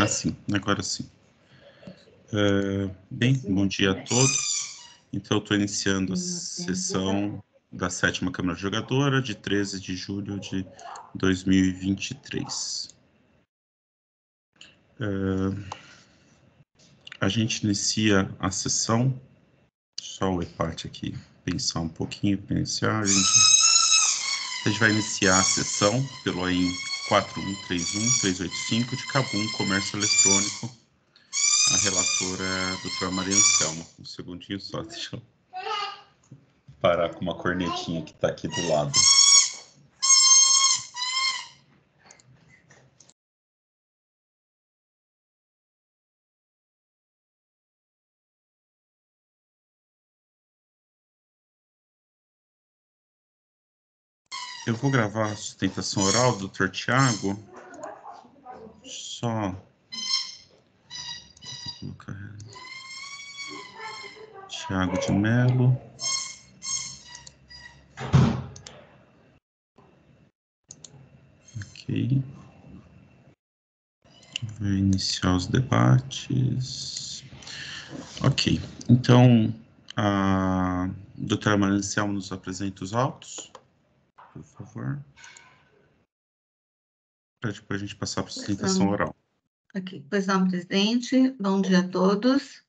Ah, sim, agora sim. Uh, bem, bom dia a todos. Então, eu estou iniciando a sessão da sétima Câmara Jogadora, de 13 de julho de 2023. Uh, a gente inicia a sessão, só o EPAT aqui, pensar um pouquinho iniciar. A gente, a gente vai iniciar a sessão pelo AIM 4131385 de Cabum Comércio Eletrônico. A relatora doutora Maria Anselma. Um segundinho só, deixa eu parar com uma cornetinha que está aqui do lado. Eu vou gravar a sustentação oral do Dr. Tiago. Só. Vou colocar. Tiago de Melo. Ok. Vou iniciar os debates. Ok. Então, a doutora Maria nos apresenta os autos por favor. Para depois a gente passar para a sustentação oral. Aqui. Pois não, presidente. Bom dia a todos.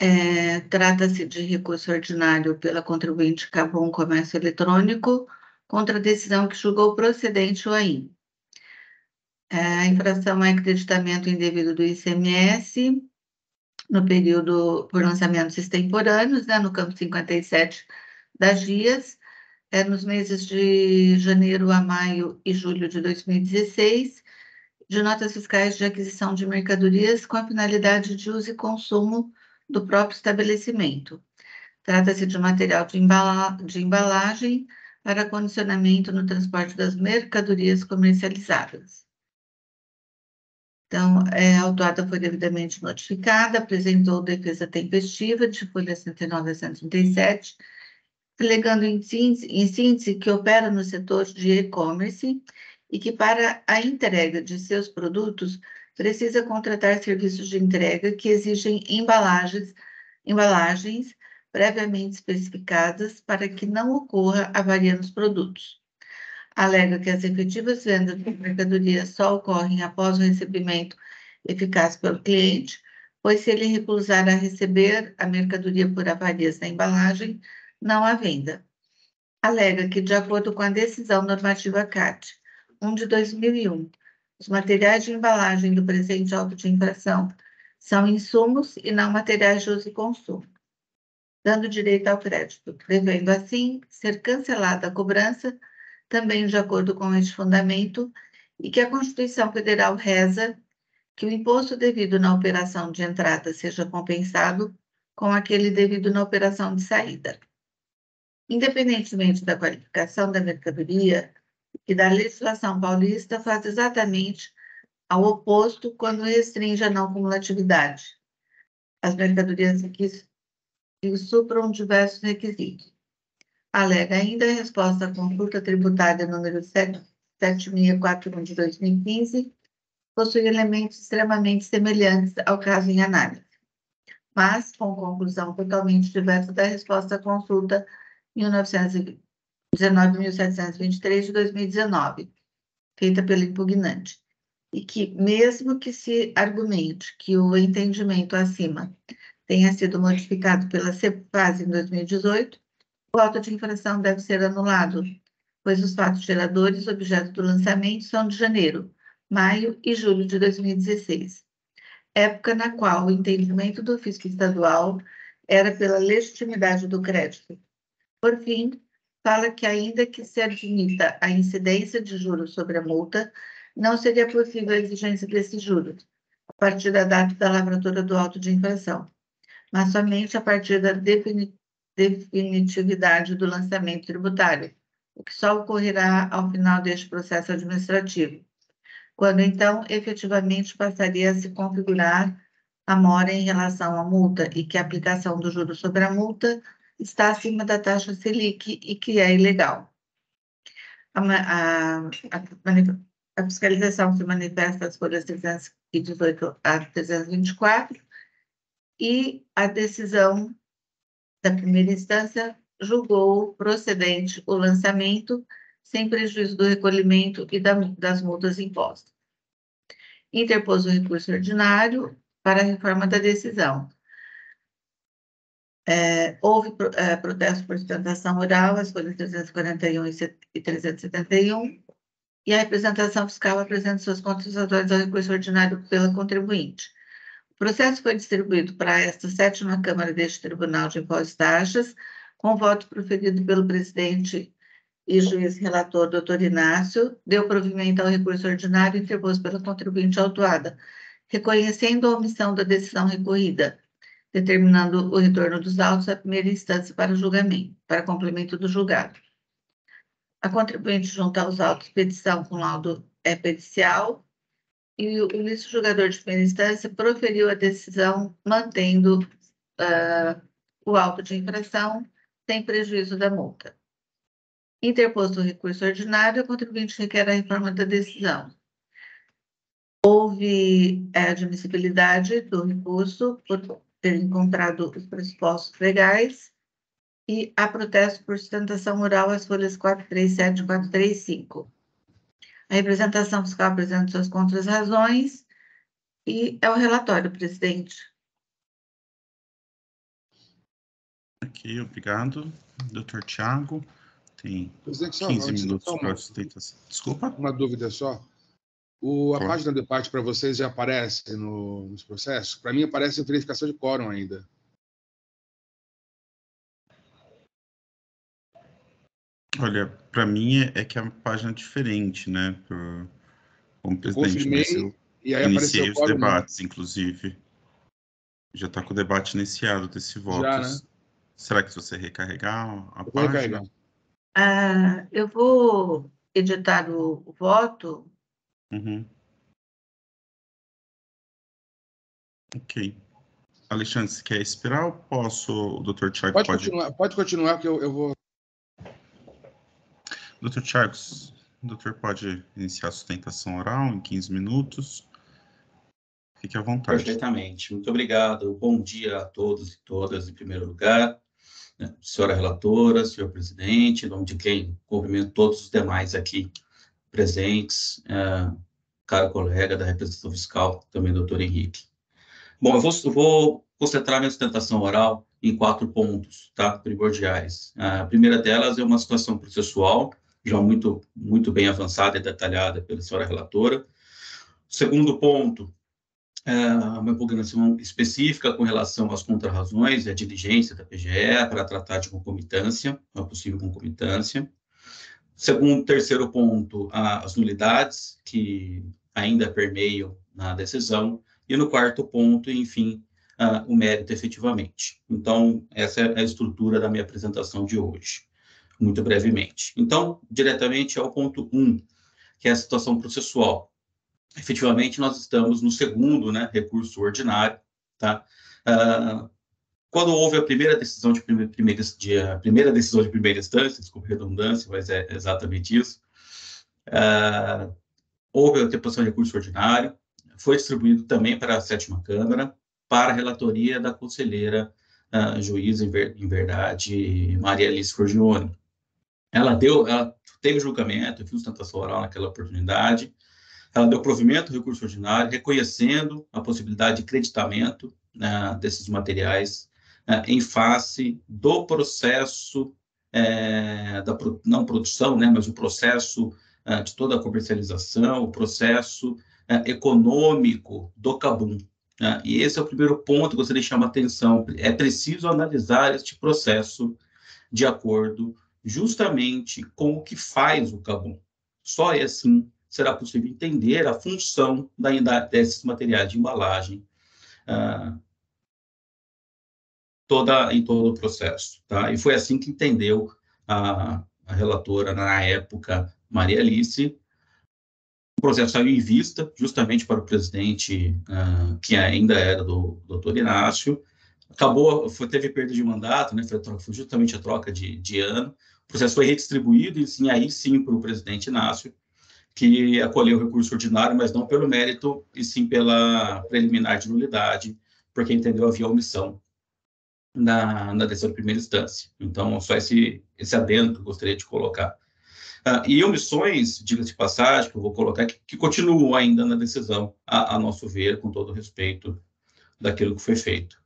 É, Trata-se de recurso ordinário pela contribuinte Cabum Comércio Eletrônico contra a decisão que julgou procedente o AIM. É, a infração é acreditamento indevido do ICMS no período por lançamentos extemporâneos, né, no campo 57 das dias, é, nos meses de janeiro a maio e julho de 2016, de notas fiscais de aquisição de mercadorias com a finalidade de uso e consumo do próprio estabelecimento. Trata-se de material de, embala de embalagem para condicionamento no transporte das mercadorias comercializadas. Então, é, a autuada foi devidamente notificada, apresentou defesa tempestiva de folha 109 a 137, alegando em síntese, em síntese que opera no setor de e-commerce e que para a entrega de seus produtos precisa contratar serviços de entrega que exigem embalagens, embalagens previamente especificadas para que não ocorra avaria nos produtos. Alega que as efetivas vendas de mercadoria só ocorrem após o recebimento eficaz pelo cliente, pois se ele recusar a receber a mercadoria por avarias na embalagem, não à venda. Alega que, de acordo com a decisão normativa CAT 1 de 2001, os materiais de embalagem do presente auto de infração são insumos e não materiais de uso e consumo, dando direito ao crédito, devendo assim ser cancelada a cobrança, também de acordo com este fundamento, e que a Constituição Federal reza que o imposto devido na operação de entrada seja compensado com aquele devido na operação de saída. Independentemente da qualificação da mercadoria e da legislação paulista, faz exatamente ao oposto quando restringe a não cumulatividade. As mercadorias que, supram diversos requisitos. Alega ainda a resposta à consulta tributária número 7641 de 2015, possui elementos extremamente semelhantes ao caso em análise, mas com conclusão totalmente diversa da resposta à consulta 19.723 de 2019, feita pelo impugnante, e que, mesmo que se argumente que o entendimento acima tenha sido modificado pela CEPAS em 2018, o auto de infração deve ser anulado, pois os fatos geradores objeto do lançamento são de janeiro, maio e julho de 2016, época na qual o entendimento do fisco estadual era pela legitimidade do crédito, por fim, fala que, ainda que se admita a incidência de juros sobre a multa, não seria possível a exigência desses juros, a partir da data da lavratura do auto de infração, mas somente a partir da definitividade do lançamento tributário, o que só ocorrerá ao final deste processo administrativo, quando então efetivamente passaria a se configurar a mora em relação à multa e que a aplicação do juro sobre a multa está acima da taxa Selic e que é ilegal. A, a, a, a fiscalização se manifesta as folhas 318 a 324 e a decisão da primeira instância julgou procedente o lançamento sem prejuízo do recolhimento e da, das multas impostas. Interpôs o recurso ordinário para a reforma da decisão. É, houve é, protesto por sustentação oral, as folhas 341 e 371, e a representação fiscal apresenta suas contestações ao recurso ordinário pela contribuinte. O processo foi distribuído para esta sétima Câmara deste Tribunal de Impostos e Taxas, com voto proferido pelo presidente e juiz relator, doutor Inácio, deu provimento ao recurso ordinário interposto pela contribuinte autuada, reconhecendo a omissão da decisão recorrida, determinando o retorno dos autos à primeira instância para julgamento, para complemento do julgado. A contribuinte junta aos autos petição com laudo é pericial e o ministro julgador de primeira instância proferiu a decisão mantendo uh, o auto de infração sem prejuízo da multa. Interposto o recurso ordinário, a contribuinte requer a reforma da decisão. Houve a admissibilidade do recurso por ter encontrado os pressupostos legais e há protesto por sustentação oral às folhas 437 e 435. A representação fiscal apresenta suas contras-razões e é o relatório, presidente. Ok, obrigado. Doutor Tiago, tem 15 minutos para a sustentação. Desculpa? Uma dúvida só. O, a página de parte para vocês já aparece no, nos processos? Para mim aparece verificação de quórum ainda. Olha, para mim é, é, que é uma página diferente, né? Pro, como presidente, mas eu e aí iniciei os debates, inclusive. Já está com o debate iniciado desse voto. Já, né? Será que se você recarregar a eu página? Recarregar. Ah, eu vou editar o, o voto. Uhum. Ok. Alexandre, você quer esperar ou posso? O doutor Tiago pode, pode... Continuar, pode continuar, que eu, eu vou. Doutor Tiago, o doutor pode iniciar a sustentação oral em 15 minutos. Fique à vontade. Perfeitamente. Muito obrigado. Bom dia a todos e todas, em primeiro lugar. Né? Senhora relatora, senhor presidente, em nome de quem cumprimento todos os demais aqui presentes, uh, caro colega da representação fiscal, também doutor Henrique. Bom, eu vou, vou concentrar minha sustentação oral em quatro pontos, tá, primordiais. A primeira delas é uma situação processual, já muito, muito bem avançada e detalhada pela senhora relatora. Segundo ponto é uma impugnação específica com relação às contrarrazões e à diligência da PGE para tratar de concomitância, uma possível concomitância. Segundo, terceiro ponto, as nulidades que ainda permeiam na decisão. E no quarto ponto, enfim, o mérito efetivamente. Então, essa é a estrutura da minha apresentação de hoje muito brevemente. Então, diretamente ao ponto 1, um, que é a situação processual. Efetivamente, nós estamos no segundo né, recurso ordinário, tá? Uh, quando houve a primeira decisão de primeira, de, a primeira decisão de primeira instância, desculpa redundância, mas é exatamente isso, uh, houve a interposição de recurso ordinário, foi distribuído também para a sétima Câmara, para a relatoria da conselheira uh, juíza, em, ver, em verdade, Maria Alice Forgione. Ela deu, ela teve julgamento, fiz sustentação oral naquela oportunidade, ela deu provimento ao recurso ordinário, reconhecendo a possibilidade de creditamento né, desses materiais né, em face do processo é, da não produção, né, mas o processo é, de toda a comercialização, o processo é, econômico do Cabum. Né? E esse é o primeiro ponto que eu gostaria de chamar a atenção. É preciso analisar este processo de acordo justamente com o que faz o Cabum. Só assim será possível entender a função da, desses materiais de embalagem ah, toda, em todo o processo. Tá? E foi assim que entendeu a, a relatora, na época, Maria Alice. O processo saiu em vista, justamente para o presidente, ah, que ainda era do doutor Inácio, acabou, foi, teve perda de mandato, né, foi, foi justamente a troca de, de ano, o processo foi redistribuído, e sim, aí sim, para o presidente Inácio, que acolheu o recurso ordinário, mas não pelo mérito, e sim pela preliminar de nulidade, porque entendeu havia omissão na, na decisão de primeira instância. Então, só esse, esse adendo que eu gostaria de colocar. Uh, e omissões, diga-se de passagem, que eu vou colocar, que, que continuam ainda na decisão, a, a, nosso ver, com todo respeito daquilo que foi feito.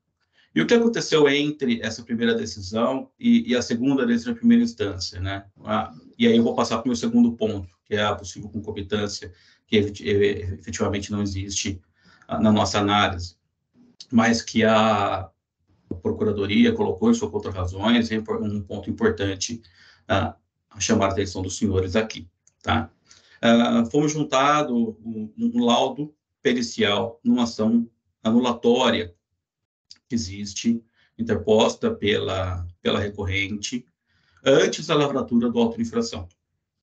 E o que aconteceu entre essa primeira decisão e, e a segunda decisão de primeira instância, né? Ah, e aí eu vou passar para o meu segundo ponto, que é a possível concomitância, que efetivamente não existe ah, na nossa análise, mas que a Procuradoria colocou em suas contrarrazões, é um ponto importante ah, a chamar a atenção dos senhores aqui, tá? Uh, fomos juntado um, um, laudo pericial numa ação anulatória que existe, interposta pela, pela recorrente, antes da lavratura do auto-infração,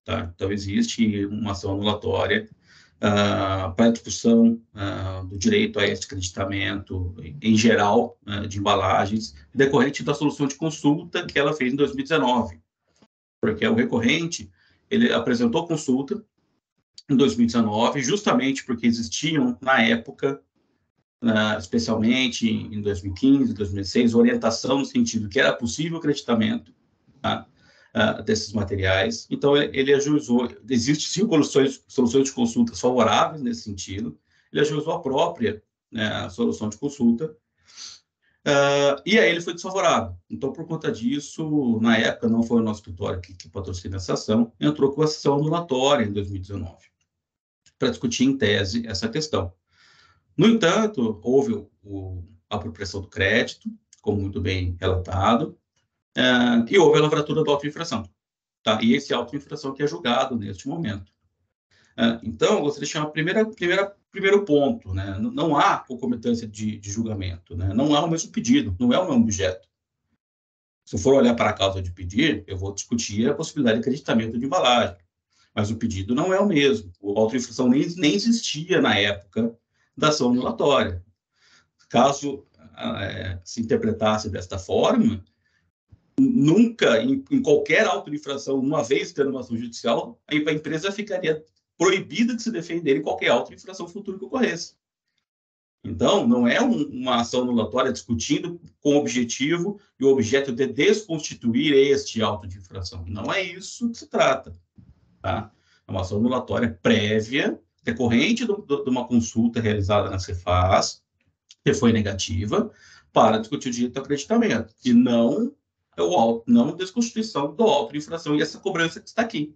tá? Então, existe uma ação anulatória uh, para a discussão uh, do direito a esse acreditamento, em geral, de embalagens, decorrente da solução de consulta que ela fez em 2019, porque o recorrente, ele apresentou consulta em 2019, justamente porque existiam, na época, uh, especialmente em 2015, 2016, orientação no sentido que era possível acreditamento tá, uh, desses materiais. Então, ele, ajuizou, existem soluções, soluções de consulta favoráveis nesse sentido, ele ajuizou a própria né, solução de consulta, Uh, e aí ele foi desfavorável. Então, por conta disso, na época, não foi o nosso escritório que, que patrocina essa ação, entrou com a ação anulatória em 2019, para discutir em tese essa questão. No entanto, houve o, o, a apropriação do crédito, como muito bem relatado, uh, e houve a lavratura da auto-infração. Tá? E esse auto-infração que é julgado neste momento. Uh, então, eu gostaria de chamar primeira, primeira primeiro ponto, né? Não há concomitância de, de julgamento, né? Não há o mesmo pedido, não é o mesmo objeto. Se eu for olhar para a causa de pedir, eu vou discutir a possibilidade de acreditamento de embalagem, mas o pedido não é o mesmo. A auto-infração nem, nem existia na época da ação anulatória. Caso é, se interpretasse desta forma, nunca, em, em qualquer auto-infração, uma vez tendo uma ação judicial, a empresa ficaria proibida de se defender em qualquer auto infração futura que ocorresse. Então, não é um, uma ação anulatória discutindo com objetivo e o objeto de desconstituir este auto de infração. Não é isso que se trata. Tá? É uma ação anulatória prévia, decorrente do, do, de uma consulta realizada na Cefaz, que foi negativa, para discutir o direito ao acreditamento, e não, o auto, não desconstituição do auto de infração e essa cobrança que está aqui.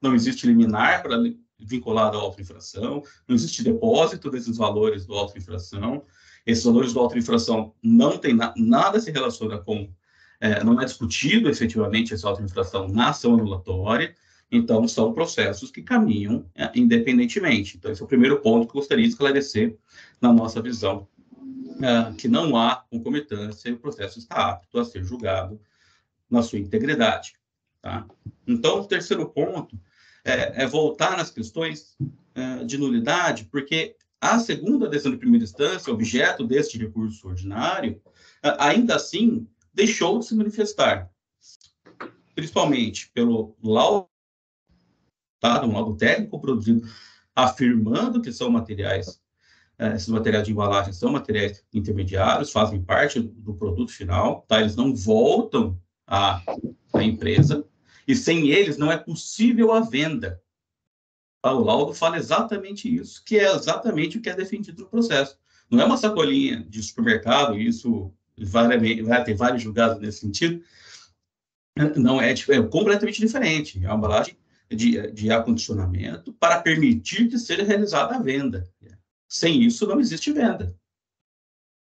Não existe liminar para vinculado à auto-infração, não existe depósito desses valores do auto-infração, esses valores do auto-infração não tem na, nada se relaciona com, é, não é discutido efetivamente essa auto-infração na ação anulatória, então são processos que caminham é, independentemente. Então esse é o primeiro ponto que eu gostaria de esclarecer na nossa visão, é, que não há concomitância e o processo está apto a ser julgado na sua integridade. Tá? Então, o terceiro ponto é, é voltar nas questões é, de nulidade, porque a segunda decisão de primeira instância, objeto deste recurso ordinário, ainda assim deixou de se manifestar, principalmente pelo laudo, tá, um laudo técnico produzido afirmando que são materiais, é, esses materiais de embalagem são materiais intermediários, fazem parte do produto final, tá? eles não voltam à, à empresa, e sem eles não é possível a venda. O laudo fala exatamente isso, que é exatamente o que é defendido no processo. Não é uma sacolinha de supermercado, isso vai ter vários julgados nesse sentido. Não, é, é completamente diferente. É uma embalagem de, de acondicionamento para permitir que seja realizada a venda. Sem isso, não existe venda.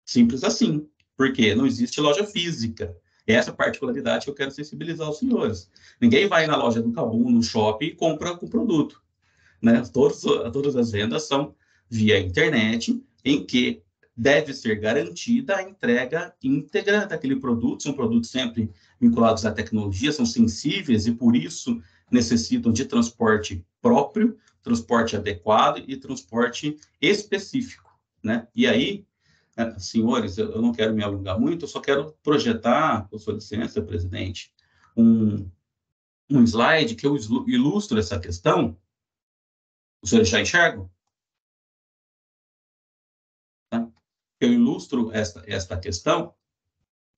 Simples assim. Porque não existe loja física. Essa particularidade que eu quero sensibilizar os senhores. Ninguém vai na loja do Cabum, no shopping, e compra o produto. Né? Todos, todas as vendas são via internet, em que deve ser garantida a entrega íntegra daquele produto. São produtos sempre vinculados à tecnologia, são sensíveis e, por isso, necessitam de transporte próprio, transporte adequado e transporte específico. Né? E aí, é, senhores, eu não quero me alongar muito, eu só quero projetar, com sua licença, presidente, um, um slide que eu ilustro essa questão Os senhores já enxergam? Tá? Eu ilustro esta, esta questão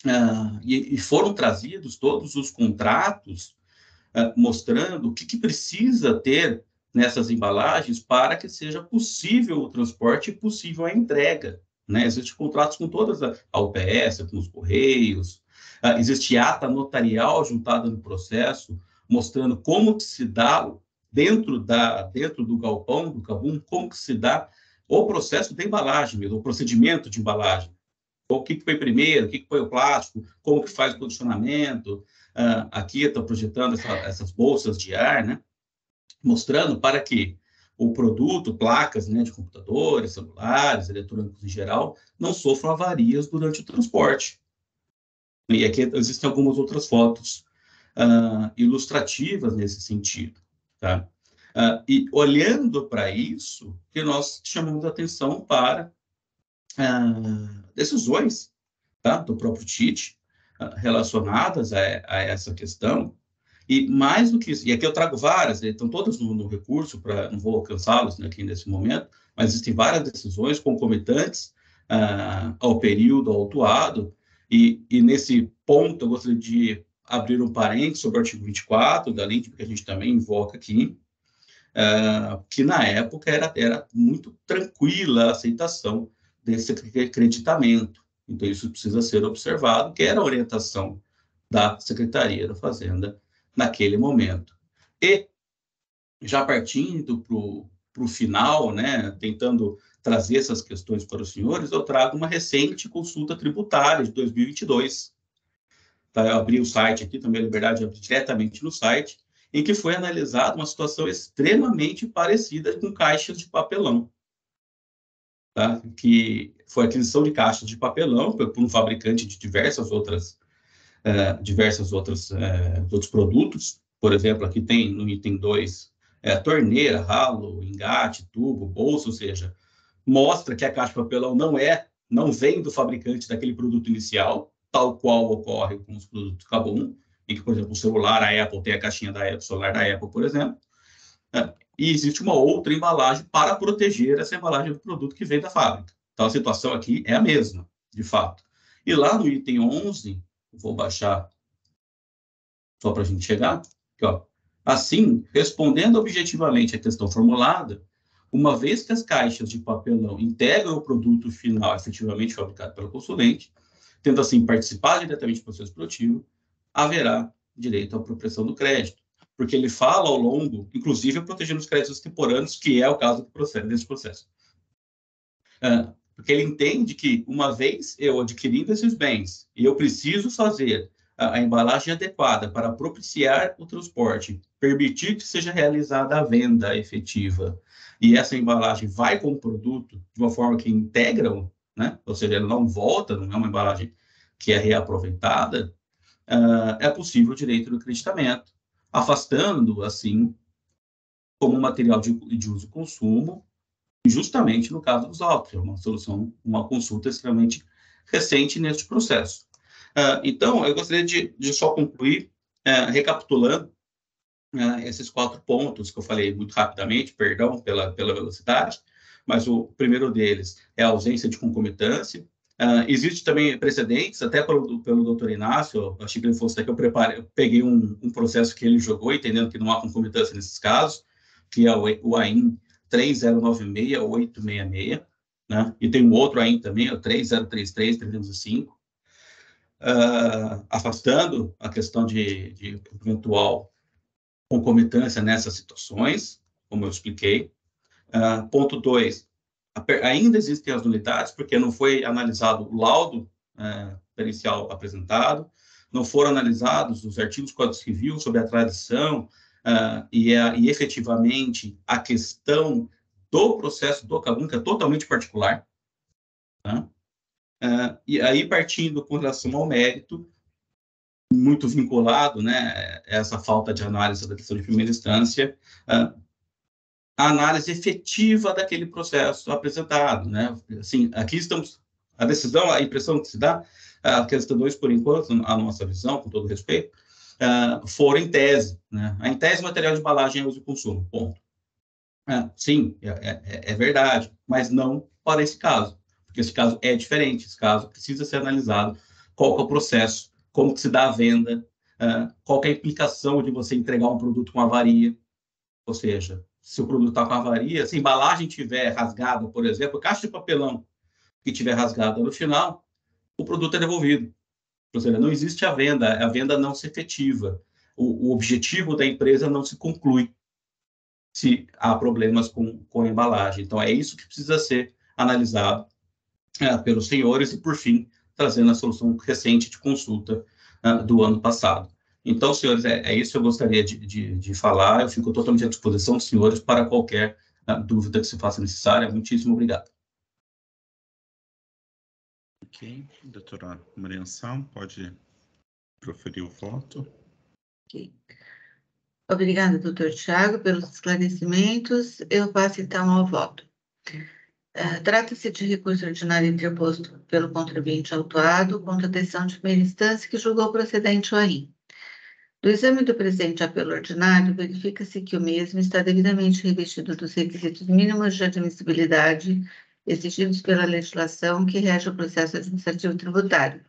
uh, e, e, foram trazidos todos os contratos uh, mostrando o que, que precisa ter nessas embalagens para que seja possível o transporte e possível a entrega. Né? Existem contratos com todas a, UPS, com os Correios, uh, existe ata notarial juntada no processo, mostrando como que se dá dentro da dentro do galpão do cabum, como que se dá o processo de embalagem o procedimento de embalagem. O que, que foi primeiro, o que, que foi o plástico, como que faz o posicionamento. Uh, aqui está projetando essa, essas bolsas de ar, né? mostrando para que o produto, placas né, de computadores, celulares, eletrônicos em geral, não sofram avarias durante o transporte. E aqui existem algumas outras fotos uh, ilustrativas nesse sentido. Tá? Uh, e olhando para isso, que nós chamamos atenção para uh, decisões tá? do próprio Tite relacionadas a, a essa questão, e mais do que isso, e aqui eu trago várias, né, estão todas no, no recurso, para não vou alcançá-los né, aqui nesse momento, mas existem várias decisões concomitantes uh, ao período autuado, e, e, nesse ponto eu gostaria de abrir um parênteses sobre o artigo 24 da LINT, que a gente também invoca aqui, uh, que na época era, era muito tranquila a aceitação desse acreditamento. Então, isso precisa ser observado, que era a orientação da Secretaria da Fazenda naquele momento. E, já partindo para o final, né, tentando trazer essas questões para os senhores, eu trago uma recente consulta tributária de 2022. Tá, eu abri o site aqui, também a Liberdade abri diretamente no site, em que foi analisada uma situação extremamente parecida com caixas de papelão. Tá? Que foi aquisição de caixas de papelão por um fabricante de diversas outras é, diversas outras é, outros produtos. Por exemplo, aqui tem no item 2 é, torneira, ralo, engate, tubo, bolsa, ou seja, mostra que a caixa de papelão não é, não vem do fabricante daquele produto inicial, tal qual ocorre com os produtos Cabum, em que, por exemplo, o celular, a Apple tem a caixinha da Apple, celular da Apple, por exemplo, e existe uma outra embalagem para proteger essa embalagem do produto que vem da fábrica. Então, a situação aqui é a mesma, de fato. E lá no item 11, Vou baixar só para a gente chegar. Aqui, ó. Assim, respondendo objetivamente a questão formulada, uma vez que as caixas de papelão integram o produto final efetivamente fabricado pelo consulente, tendo assim participar diretamente do processo produtivo, haverá direito à apropriação do crédito, porque ele fala ao longo, inclusive protegendo os créditos temporâneos, que é o caso do processo, desse processo. Uh, porque ele entende que, uma vez eu adquirindo esses bens, e eu preciso fazer a, a, embalagem adequada para propiciar o transporte, permitir que seja realizada a venda efetiva, e essa embalagem vai com o produto de uma forma que integram, né? ou seja, ela não volta, não é uma embalagem que é reaproveitada, uh, é possível o direito do acreditamento, afastando, assim, como material de, de uso e consumo, justamente no caso dos autos, é uma solução, uma consulta extremamente recente neste processo. Uh, então, eu gostaria de, de só concluir, uh, recapitulando uh, esses quatro pontos que eu falei muito rapidamente, perdão pela, pela velocidade, mas o primeiro deles é a ausência de concomitância. Uh, existe também precedentes, até pelo, pelo doutor Inácio, achei que ele fosse que eu, preparei, eu peguei um, um, processo que ele jogou, entendendo que não há concomitância nesses casos, que é o, o AIM 3096-866, né? E tem um outro aí também, o 3033-305, uh, afastando a questão de, de eventual concomitância nessas situações, como eu expliquei. Uh, ponto 2, ainda existem as nulidades, porque não foi analisado o laudo uh, pericial apresentado, não foram analisados os artigos do Código Civil sobre a tradição, uh, e, é, e efetivamente a questão do processo do Cabum, que é totalmente particular. Tá? Uh, e aí, partindo com relação ao mérito, muito vinculado, né, essa falta de análise da questão de primeira instância, uh, a análise efetiva daquele processo apresentado, né? Assim, aqui estamos, a decisão, a impressão que se dá, a questão 2, por enquanto, a nossa visão, com todo respeito, uh, for em tese. Né? Em tese, material de embalagem é uso e consumo, ponto. É, sim, é, é, é, verdade, mas não para esse caso, porque esse caso é diferente, esse caso precisa ser analisado, qual é o processo, como se dá a venda, uh, qual é a implicação de você entregar um produto com avaria, ou seja, se o produto está com avaria, se a embalagem tiver rasgada, por exemplo, caixa de papelão que tiver rasgada no final, o produto é devolvido. Não existe a venda, a venda não se efetiva. O, o objetivo da empresa não se conclui se há problemas com, com a embalagem. Então, é isso que precisa ser analisado é, pelos senhores e, por fim, trazendo a solução recente de consulta uh, do ano passado. Então, senhores, é, é isso que eu gostaria de, de, de, falar. Eu fico totalmente à disposição dos senhores para qualquer uh, dúvida que se faça necessária. Muitíssimo obrigado. Ok. Doutora Maria Sam, pode proferir o voto. Ok. Obrigada, doutor Tiago, pelos esclarecimentos. Eu passo, então, ao voto. Uh, Trata-se de recurso ordinário interposto pelo contribuinte autuado contra a decisão de primeira instância que julgou procedente o AIM. Do exame do presente apelo ordinário, verifica-se que o mesmo está devidamente revestido dos requisitos mínimos de admissibilidade exigidos pela legislação que rege o processo administrativo tributário,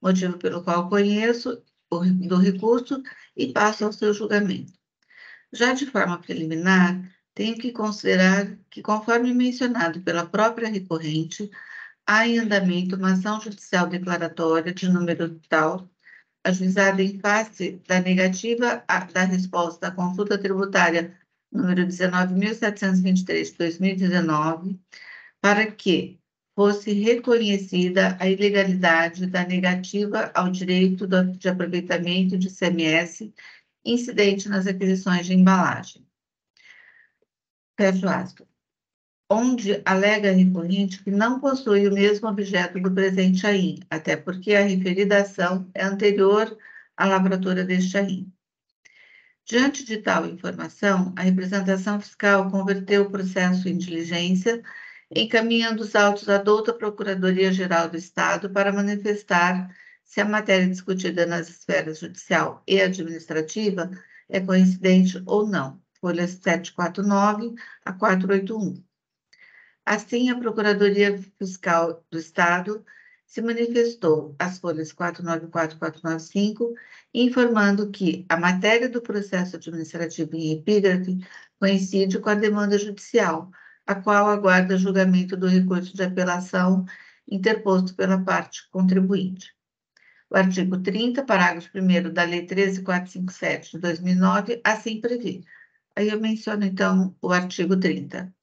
motivo pelo qual conheço do recurso e passo ao seu julgamento. Já de forma preliminar, tenho que considerar que, conforme mencionado pela própria recorrente, há em andamento uma ação judicial declaratória de número tal, ajuizada em face da negativa a, da resposta à consulta tributária número 19.723 de 2019, para que fosse reconhecida a ilegalidade da negativa ao direito de aproveitamento de CMS incidente nas aquisições de embalagem. Fecho aspas. Onde alega a recorrente que não possui o mesmo objeto do presente AIM, até porque a referida ação é anterior à lavratura deste AIM. Diante de tal informação, a representação fiscal converteu o processo em diligência encaminhando os autos à douta Procuradoria-Geral do Estado para manifestar se a matéria discutida nas esferas judicial e administrativa é coincidente ou não. Folhas 749 a 481. Assim, a Procuradoria Fiscal do Estado se manifestou às folhas 494 e 495, informando que a matéria do processo administrativo em epígrafe coincide com a demanda judicial, a qual aguarda julgamento do recurso de apelação interposto pela parte contribuinte. O artigo 30, parágrafo 1 da Lei 13457 de 2009, assim prevê. Aí eu menciono, então, o artigo 30.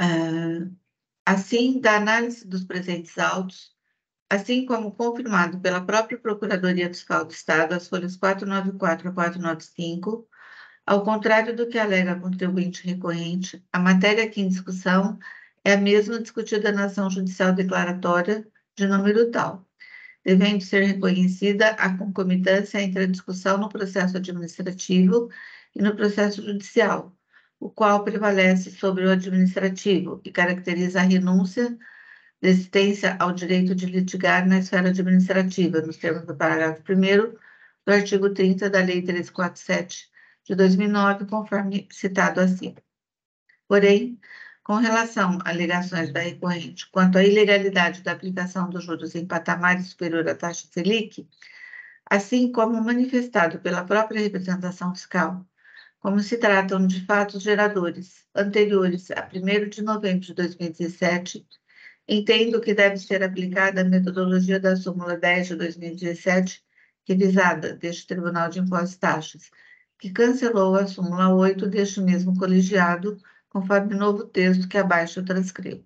Uh, assim, da análise dos presentes autos, assim como confirmado pela própria Procuradoria Fiscal do Estado, as folhas 494 a 495, ao contrário do que alega a contribuinte recorrente, a matéria aqui em discussão é a mesma discutida na ação judicial declaratória de número tal, devendo ser reconhecida a concomitância entre a discussão no processo administrativo e no processo judicial, o qual prevalece sobre o administrativo e caracteriza a renúncia de existência ao direito de litigar na esfera administrativa, nos termos do parágrafo 1 do artigo 30 da Lei 347 de 2009, conforme citado acima. Porém, com relação a alegações da recorrente quanto à ilegalidade da aplicação dos juros em patamares superior à taxa Selic, assim como manifestado pela própria representação fiscal, como se tratam de fatos geradores anteriores a 1 de novembro de 2017, entendo que deve ser aplicada a metodologia da súmula 10 de 2017, revisada deste Tribunal de Impostos e Taxas, que cancelou a súmula 8 deste mesmo colegiado, conforme novo texto que abaixo eu transcrevo.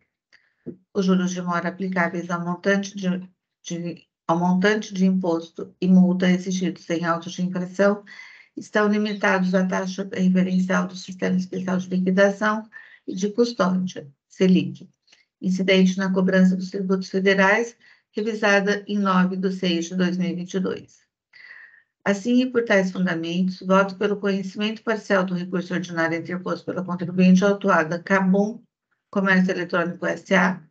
Os juros de mora aplicáveis ao montante de, de, ao montante de imposto e multa exigidos em autos de infração estão limitados à taxa referencial do Sistema Especial de Liquidação e de Custódia, SELIC, incidente na cobrança dos tributos federais, revisada em 9 de 6 de 2022. Assim, por tais fundamentos, voto pelo conhecimento parcial do recurso ordinário interposto pela contribuinte autuada Cabum Comércio Eletrônico S.A.,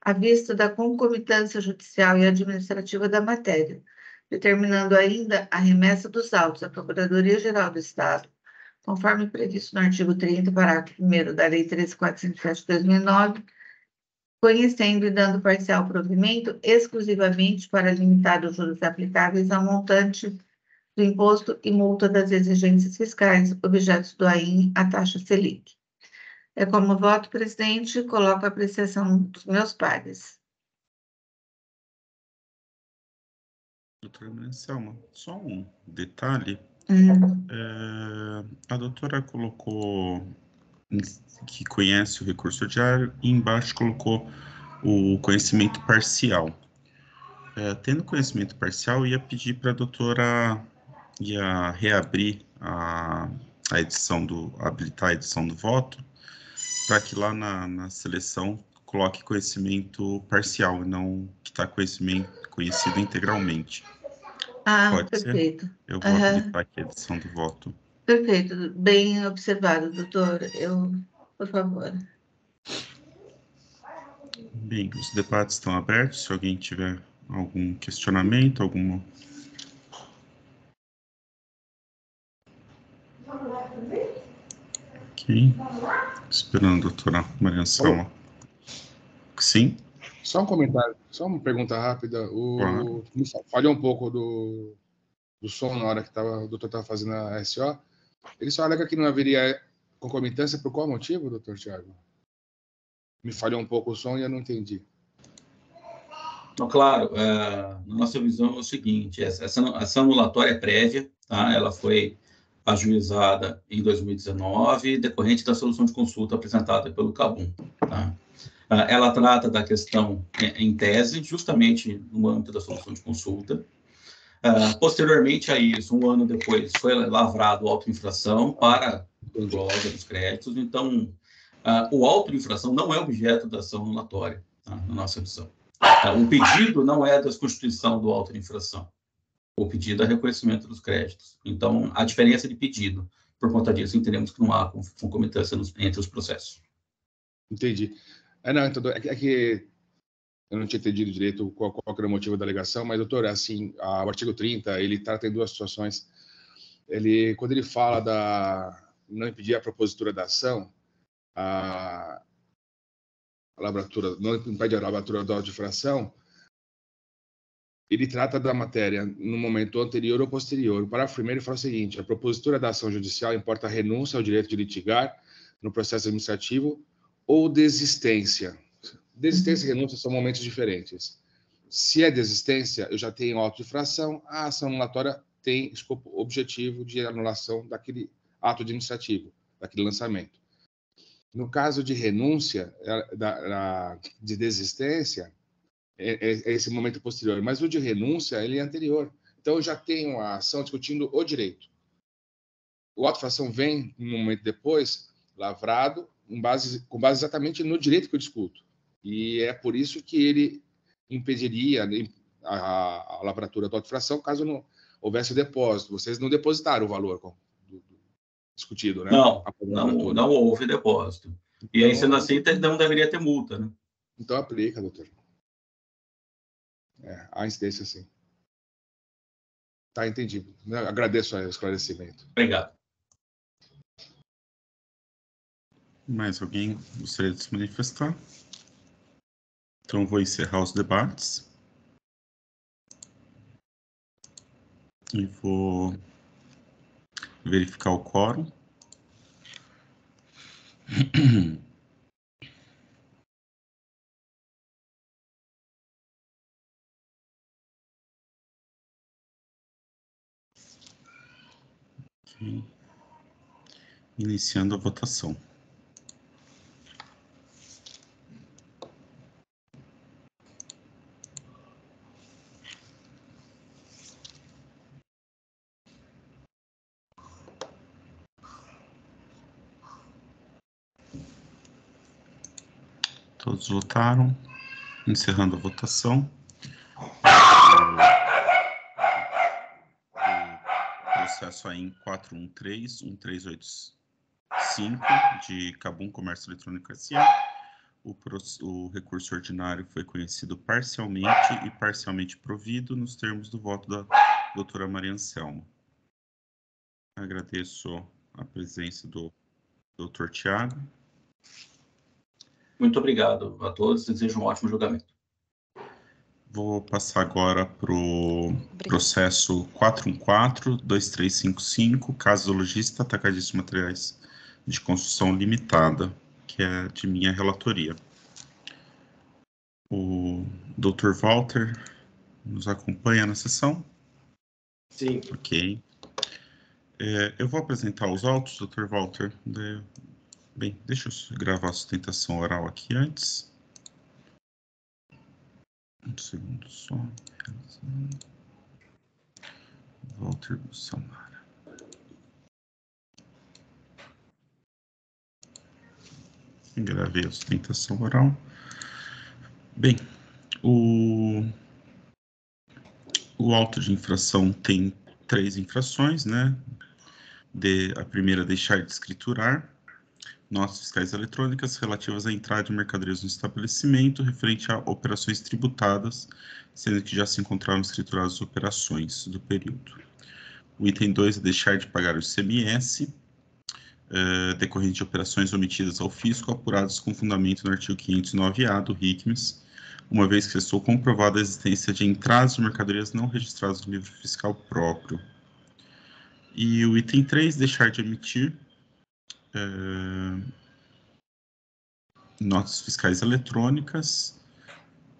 à vista da concomitância judicial e administrativa da matéria, determinando ainda a remessa dos autos à Procuradoria-Geral do Estado, conforme previsto no artigo 30, parágrafo 1 da Lei 13.407 de 2009, conhecendo e dando parcial provimento exclusivamente para limitar os juros aplicáveis ao montante do imposto e multa das exigências fiscais, objetos do AIM, a taxa Selic. É como voto, presidente, coloco a apreciação dos meus pares. Doutora Menselma, só um detalhe. Hum. É, a doutora colocou que conhece o recurso diário e embaixo colocou o conhecimento parcial. É, tendo conhecimento parcial, ia pedir para a doutora ia reabrir a, a edição do habilitar a edição do voto para que lá na, na seleção coloque conhecimento parcial e não que está conhecimento conhecido integralmente. Ah, Pode perfeito. ser? Eu vou Aham. habilitar aqui a edição do voto. Perfeito, bem observado, doutor. Eu, por favor. Bem, os debates estão abertos. Se alguém tiver algum questionamento, alguma. Ok. Esperando a doutora Maria Anselma. Sim? Só um comentário, só uma pergunta rápida. O, Claro. falhou um pouco do, do som na hora que tava, o doutor estava fazendo a SO. Ele só alega que não haveria concomitância por qual motivo, doutor Tiago? Me falhou um pouco o som e eu não entendi. Então, claro, é, nossa visão é o seguinte, essa, essa anulatória prévia, tá? ela foi ajuizada em 2019, decorrente da solução de consulta apresentada pelo CABUM. Tá? Ah, Ela trata da questão em tese, justamente no âmbito da solução de consulta. Ah, Posteriormente a isso, um ano depois, foi lavrado auto-infração para o glória dos créditos. Então, ah, o auto-infração não é objeto da ação anulatória, tá? na nossa visão. O pedido não é da constituição do auto de infração. O pedido é reconhecimento dos créditos. Então, a diferença de pedido. Por conta disso, entendemos que não há concomitância nos- entre os processos. Entendi. É, não, então, é que, é eu não tinha entendido direito qual, qual era o motivo da alegação, mas, doutor, assim, a- o artigo 30, ele trata em duas situações. Ele, quando ele fala da não impedir a propositura da ação, a, a lavratura, não impede a lavratura da infração, ele trata da matéria no momento anterior ou posterior. O parágrafo primeiro fala o seguinte: a propositura da ação judicial importa a renúncia ao direito de litigar no processo administrativo ou desistência. Desistência e renúncia são momentos diferentes. Se é desistência, eu já tenho auto-infração, a ação anulatória tem escopo objetivo de anulação daquele ato administrativo, daquele lançamento. No caso de renúncia, é, da, da- de desistência, é, é- é esse momento posterior, mas o de renúncia, ele é anterior. Então, eu já tenho a ação discutindo o direito. O auto-infração vem um momento depois, lavrado, base, com base exatamente no direito que eu discuto. E é por isso que ele impediria né, a, a lavratura da auto-infração caso não houvesse o depósito. Vocês não depositaram o valor do- do- discutido, né? Não, A Não, não houve depósito. E aí, sendo assim, não deveria ter multa, né? Então aplica, doutor. É, há incidência sim. Tá entendido. Eu Agradeço o esclarecimento. Obrigado. Mais alguém gostaria de se manifestar? Então, vou encerrar os debates. E vou verificar o quórum. Iniciando a votação. Todos votaram. Encerrando a votação. O processo AIM 413-1385 de Cabum Comércio Eletrônico S.A. O, o recurso ordinário foi conhecido parcialmente e parcialmente provido nos termos do voto da doutora Maria Anselma. Agradeço a presença do Dr. Tiago. Muito obrigado a todos, desejo um ótimo julgamento. Vou passar agora para o processo 414-2355, caso logista atacadista de materiais de construção limitada, que é de minha relatoria. O Dr. Walter nos acompanha na sessão? Sim. Ok. É, eu vou apresentar os autos, Dr. Walter. De... Bem, deixa eu gravar a sustentação oral aqui antes. Um segundo só. Walter Bussamara. Gravei a sustentação oral. Bem, o, o auto de infração tem três infrações, né? De, a primeira, deixar de escriturar notas fiscais eletrônicas relativas à entrada de mercadorias no estabelecimento, referente a operações tributadas, sendo que já se encontraram escrituradas as operações do período. O item 2 é deixar de pagar o ICMS, uh, decorrente de operações omitidas ao fisco, apuradas com fundamento no artigo 509-A do RICMES, uma vez que restou comprovada a existência de entradas de mercadorias não registradas no livro fiscal próprio. E o item 3, deixar de emitir notas fiscais eletrônicas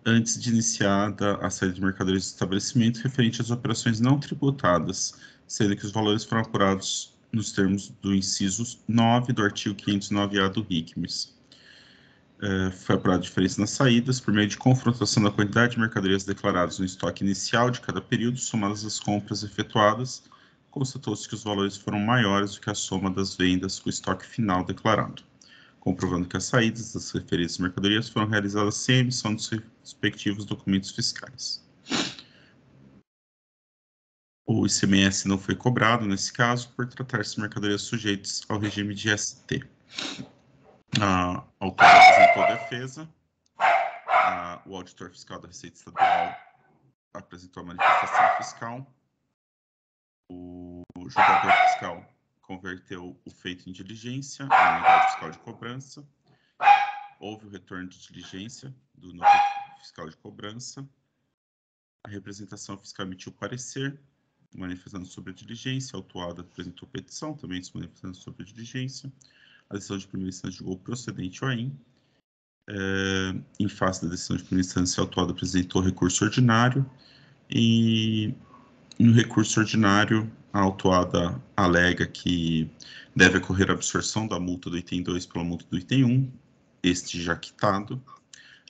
antes de iniciada a saída de mercadorias do estabelecimento referente às operações não tributadas, sendo que os valores foram apurados nos termos do inciso 9 do artigo 509-A do RICMES. É, foi apurada a diferença nas saídas por meio de confrontação da quantidade de mercadorias declaradas no estoque inicial de cada período, somadas às compras efetuadas, constatou-se que os valores foram maiores do que a soma das vendas com o estoque final declarado, comprovando que as saídas das referidas mercadorias foram realizadas sem emissão dos respectivos documentos fiscais. O ICMS não foi cobrado, nesse caso, por tratar-se de mercadorias sujeitas ao regime de ST. A autora apresentou defesa, a, o auditor fiscal da Receita Estadual apresentou a manifestação fiscal, o julgador fiscal converteu o feito em diligência à unidade fiscal de cobrança, houve o retorno de diligência do novo fiscal de cobrança, a representação fiscal emitiu parecer, manifestando sobre a diligência, autuada apresentou petição, também se manifestando sobre a diligência, a decisão de primeira instância julgou procedente o AIM, é, em face da decisão de primeira instância, autuada apresentou recurso ordinário e no recurso ordinário, a autuada alega que deve ocorrer a absorção da multa do item 2 pela multa do item 1, este já quitado.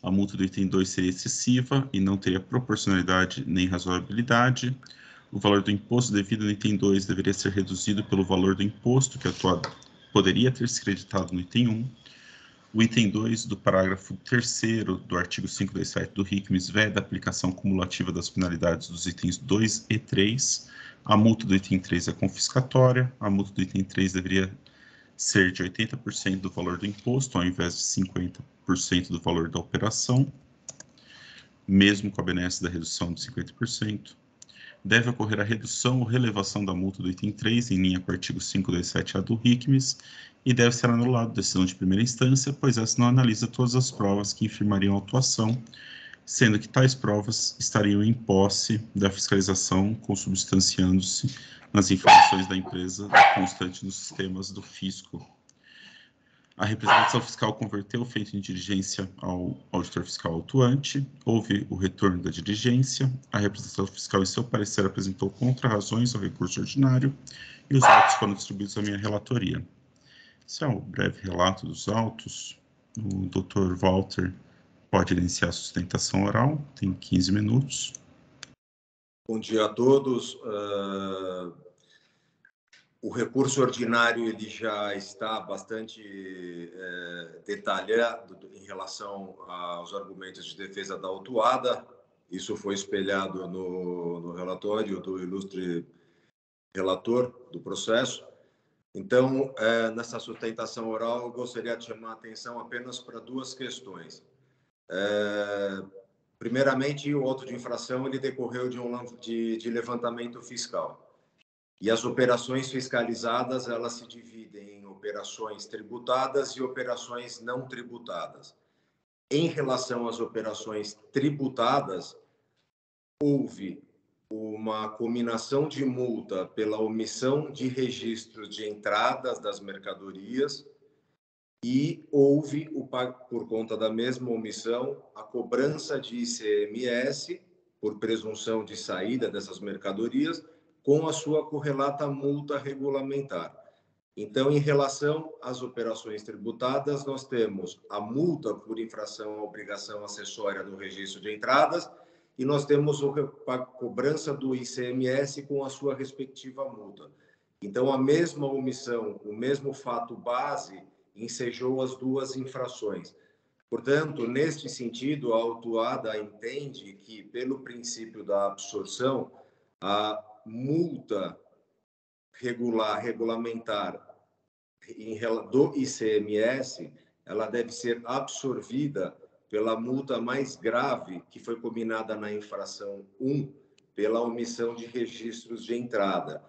A multa do item 2 seria excessiva e não teria proporcionalidade nem razoabilidade. O valor do imposto devido no item 2 deveria ser reduzido pelo valor do imposto que a autuada poderia ter se creditado no item 1 o item 2 do parágrafo 3 do artigo 527 do RICMES veda a aplicação cumulativa das penalidades dos itens 2 e 3. A multa do item 3 é confiscatória, a multa do item 3 deveria ser de 80% do valor do imposto, ao invés de 50% do valor da operação, mesmo com a benesse da redução de 50% deve ocorrer a redução ou relevação da multa do item 3, em linha com o artigo 527A do RICMES, e deve ser anulado decisão de primeira instância, pois essa não analisa todas as provas que infirmariam a atuação, sendo que tais provas estariam em posse da fiscalização, consubstanciando-se nas informações da empresa constante nos sistemas do fisco a representação fiscal converteu o feito em diligência ao auditor fiscal autuante, houve o retorno da diligência, a representação fiscal, em seu parecer, apresentou contra-razões ao recurso ordinário e os autos foram distribuídos à minha relatoria. Esse é o breve relato dos autos. O Dr. Walter pode iniciar a sustentação oral, tem 15 minutos. Bom dia a todos. Uh o recurso ordinário ele já está bastante é, detalhado em relação aos argumentos de defesa da autuada. Isso foi espelhado no, no relatório do ilustre relator do processo. Então, é, nessa sustentação oral, eu gostaria de chamar a atenção apenas para duas questões. É, primeiramente, o auto de infração ele decorreu de um de, de levantamento fiscal. E as operações fiscalizadas, elas se dividem em operações tributadas e operações não tributadas. Em relação às operações tributadas, houve uma combinação de multa pela omissão de registros de entradas das mercadorias e houve, o, por conta da mesma omissão, a cobrança de ICMS por presunção de saída dessas mercadorias com a sua correlata multa regulamentar. Então, em relação às operações tributadas, nós temos a multa por infração à obrigação acessória do registro de entradas e nós temos a cobrança do ICMS com a sua respectiva multa. Então, a mesma omissão, o mesmo fato base, ensejou as duas infrações. Portanto, neste sentido, a autuada entende que, pelo princípio da absorção, a multa regular, regulamentar do ICMS, ela deve ser absorvida pela multa mais grave que foi combinada na infração 1 pela omissão de registros de entrada.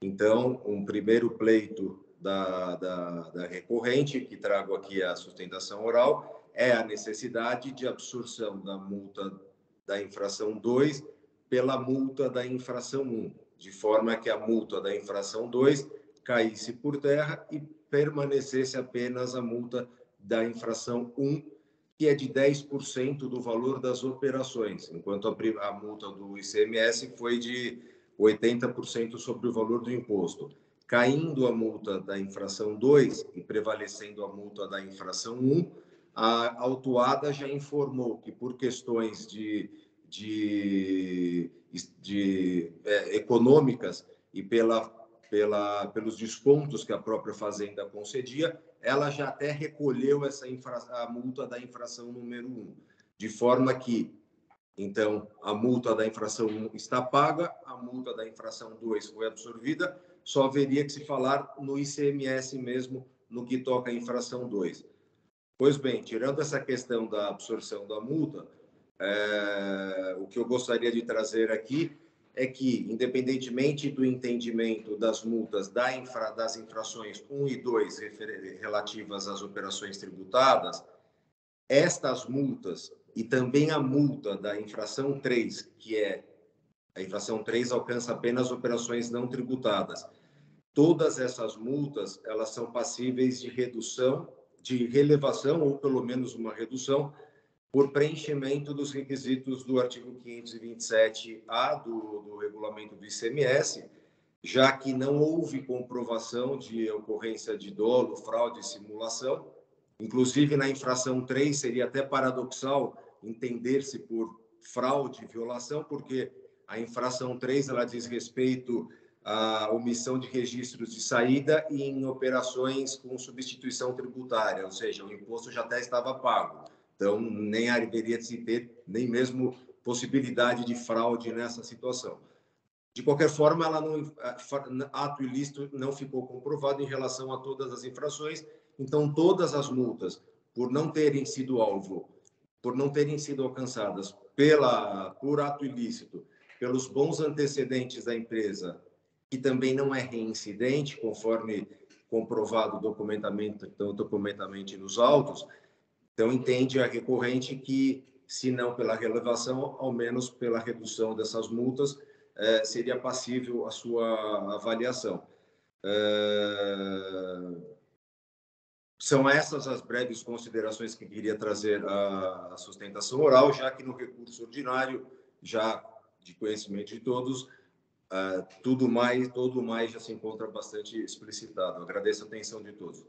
Então, um primeiro pleito da, da, da, recorrente, que trago aqui a sustentação oral, é a necessidade de absorção da multa da infração 2 pela multa da infração 1, de forma que a multa da infração 2 caísse por terra e permanecesse apenas a multa da infração 1 que é de 10% do valor das operações, enquanto a, a multa do ICMS foi de 80% sobre o valor do imposto. Caindo a multa da infração 2 e prevalecendo a multa da infração 1, a autuada já informou que, por questões de, de, de é, econômicas e pela, pela, pelos descontos que a própria Fazenda concedia, ela já até recolheu essa infra, a multa da infração número 1, de forma que, então, a multa da infração 1 está paga, a multa da infração 2 foi absorvida, só haveria que se falar no ICMS mesmo, no que toca à infração 2. Pois bem, tirando essa questão da absorção da multa, é, o que eu gostaria de trazer aqui é que, independentemente do entendimento das multas da infra, das infrações 1 e 2 relativas às operações tributadas, estas multas e também a multa da infração 3, que é a infração 3 alcança apenas operações não tributadas. Todas essas multas, elas são passíveis de redução, de relevação ou pelo menos uma redução por preenchimento dos requisitos do artigo 527-A do, do regulamento do ICMS, já que não houve comprovação de ocorrência de dolo, fraude e simulação. Inclusive, na infração 3, seria até paradoxal entender-se por fraude e violação, porque a infração 3 ela diz respeito à omissão de registros de saída em operações com substituição tributária, ou seja, o imposto já até estava pago. Então, nem haveria de se ter nem mesmo possibilidade de fraude nessa situação. De qualquer forma, ela não, ato ilícito não ficou comprovado em relação a todas as infrações, então todas as multas, por não terem sido alvo, por não terem sido alcançadas pela, por ato ilícito, pelos bons antecedentes da empresa, que também não é reincidente, conforme comprovado documentalmente, documentalmente nos autos, então, entende a recorrente que, se não pela relevação, ao menos pela redução dessas multas, eh, seria passível a sua avaliação. Eh, são essas as breves considerações que queria trazer à sustentação oral, já que no recurso ordinário, já de conhecimento de todos, eh, tudo mais, todo mais já se encontra bastante explicitado. Agradeço a atenção de todos.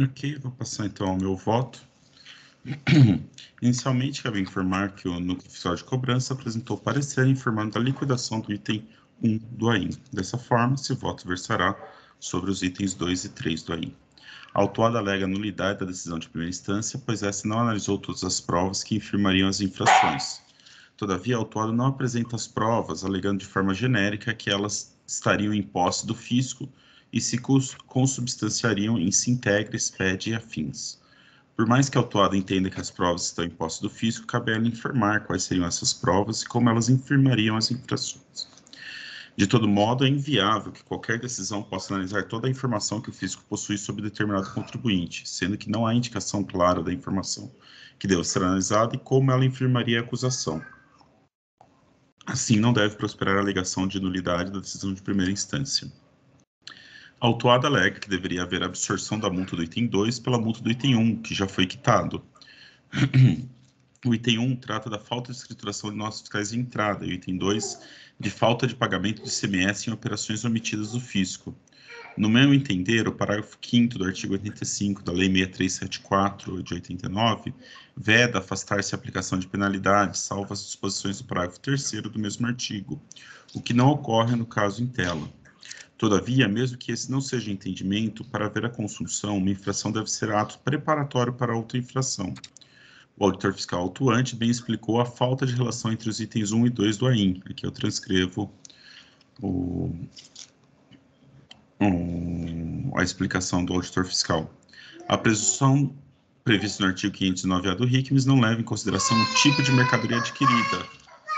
Ok, vou passar então ao meu voto. Inicialmente, cabe informar que o Núcleo Fiscal de Cobrança apresentou parecer informando da liquidação do item 1 do AIM. Dessa forma, esse voto versará sobre os itens 2 e 3 do AIM. A autuada alega nulidade da decisão de primeira instância, pois essa não analisou todas as provas que infirmariam as infrações. Todavia, a autuada não apresenta as provas, alegando de forma genérica que elas estariam em posse do fisco e se consubstanciariam em Sintegre, SPED e afins. Por mais que a autuada entenda que as provas estão em posse do fisco, cabe a ela informar quais seriam essas provas e como elas infirmariam as infrações. De todo modo, é inviável que qualquer decisão possa analisar toda a informação que o fisco possui sobre determinado contribuinte, sendo que não há indicação clara da informação que deve ser analisada e como ela infirmaria a acusação. Assim, não deve prosperar a alegação de nulidade da decisão de primeira instância. Autuada alega que deveria haver absorção da multa do item 2 pela multa do item 1, que já foi quitado. O item 1 trata da falta de escrituração de notas fiscais de entrada, e o item 2 de falta de pagamento de CMS em operações omitidas do fisco. No meu entender, o parágrafo 5 do artigo 85 da Lei 6374 de 89 veda afastar-se a aplicação de penalidades, salvo as disposições do parágrafo 3 do mesmo artigo, o que não ocorre no caso em tela. Todavia, mesmo que esse não seja entendimento, para haver a consunção, uma infração deve ser ato preparatório para outra infração. O auditor fiscal autuante bem explicou a falta de relação entre os itens 1 e 2 do AIM. Aqui eu transcrevo o, o, a explicação do auditor fiscal. A presunção prevista no artigo 509A do RICMES não leva em consideração o tipo de mercadoria adquirida,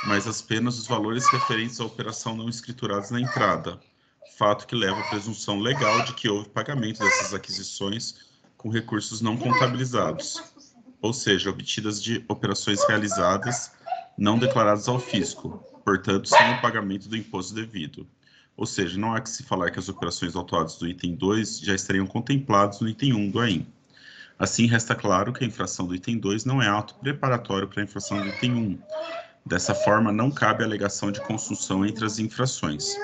mas apenas os valores referentes à operação não escriturados na entrada, fato que leva à presunção legal de que houve pagamento dessas aquisições com recursos não contabilizados, ou seja, obtidas de operações realizadas não declaradas ao fisco, portanto, sem o pagamento do imposto devido. Ou seja, não há que se falar que as operações autuadas do item 2 já estariam contempladas no item 1 do AIM. Assim, resta claro que a infração do item 2 não é auto preparatório para a infração do item 1. Dessa forma, não cabe alegação de construção entre as infrações.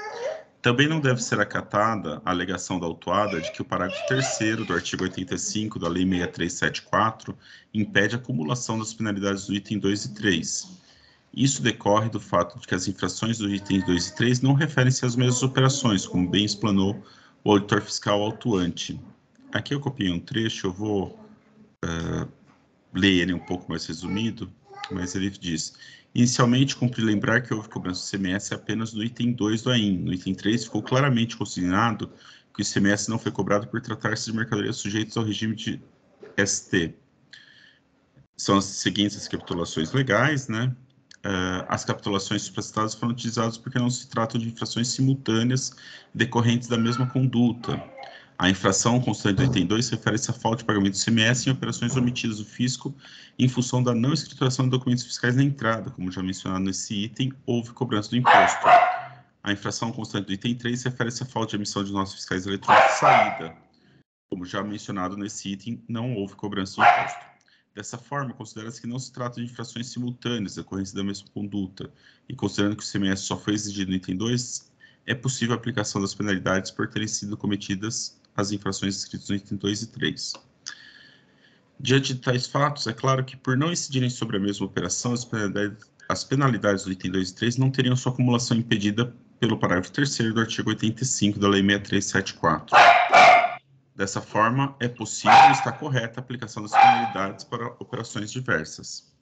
Também não deve ser acatada a alegação da autuada de que o parágrafo 3 do artigo 85 da Lei 6374 impede a acumulação das penalidades do item 2 e 3. Isso decorre do fato de que as infrações dos itens 2 e 3 não referem-se às mesmas operações, como bem explanou o auditor fiscal autuante. Aqui eu copiei um trecho, eu vou uh, ler ele um pouco mais resumido, mas ele diz: Inicialmente, cumpre lembrar que houve cobrança do ICMS apenas no item 2 do AIM. No item 3, ficou claramente consignado que o ICMS não foi cobrado por tratar-se de mercadorias sujeitas ao regime de ST. São as seguintes as capitulações legais, né? Uh, as capitulações supracitadas foram utilizadas porque não se tratam de infrações simultâneas decorrentes da mesma conduta. A infração constante do item 2 refere-se à falta de pagamento do CMS em operações omitidas do fisco em função da não escrituração de documentos fiscais na entrada, como já mencionado nesse item, houve cobrança do imposto. A infração constante do item 3 refere-se à falta de emissão de notas fiscais eletrônicas de saída. Como já mencionado nesse item, não houve cobrança do imposto. Dessa forma, considera-se que não se trata de infrações simultâneas, decorrência da mesma conduta, e considerando que o CMS só foi exigido no item 2, é possível a aplicação das penalidades por terem sido cometidas as infrações escritas no item 2 e 3. Diante de tais fatos, é claro que, por não incidirem sobre a mesma operação, as penalidades, as penalidades do item 2 e 3 não teriam sua acumulação impedida pelo parágrafo 3 do artigo 85 da Lei 6374. Dessa forma, é possível e está correta a aplicação das penalidades para operações diversas.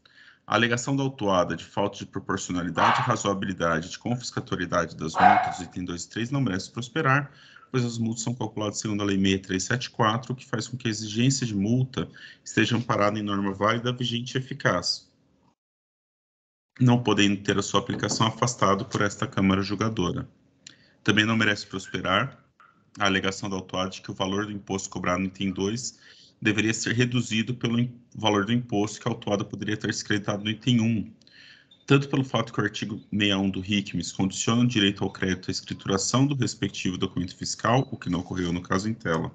A alegação da autuada de falta de proporcionalidade e razoabilidade de confiscatoriedade das multas do item 2 e 3 não merece prosperar, pois as multas são calculadas segundo a Lei 6374, o que faz com que a exigência de multa esteja amparada em norma válida, vigente e eficaz, não podendo ter a sua aplicação afastado por esta Câmara julgadora. Também não merece prosperar a alegação da autuada de que o valor do imposto cobrado no item 2 deveria ser reduzido pelo valor do imposto que a autuada poderia ter se creditado no item 1, tanto pelo fato que o artigo 61 do RICMES condiciona o direito ao crédito à escrituração do respectivo documento fiscal, o que não ocorreu no caso em tela.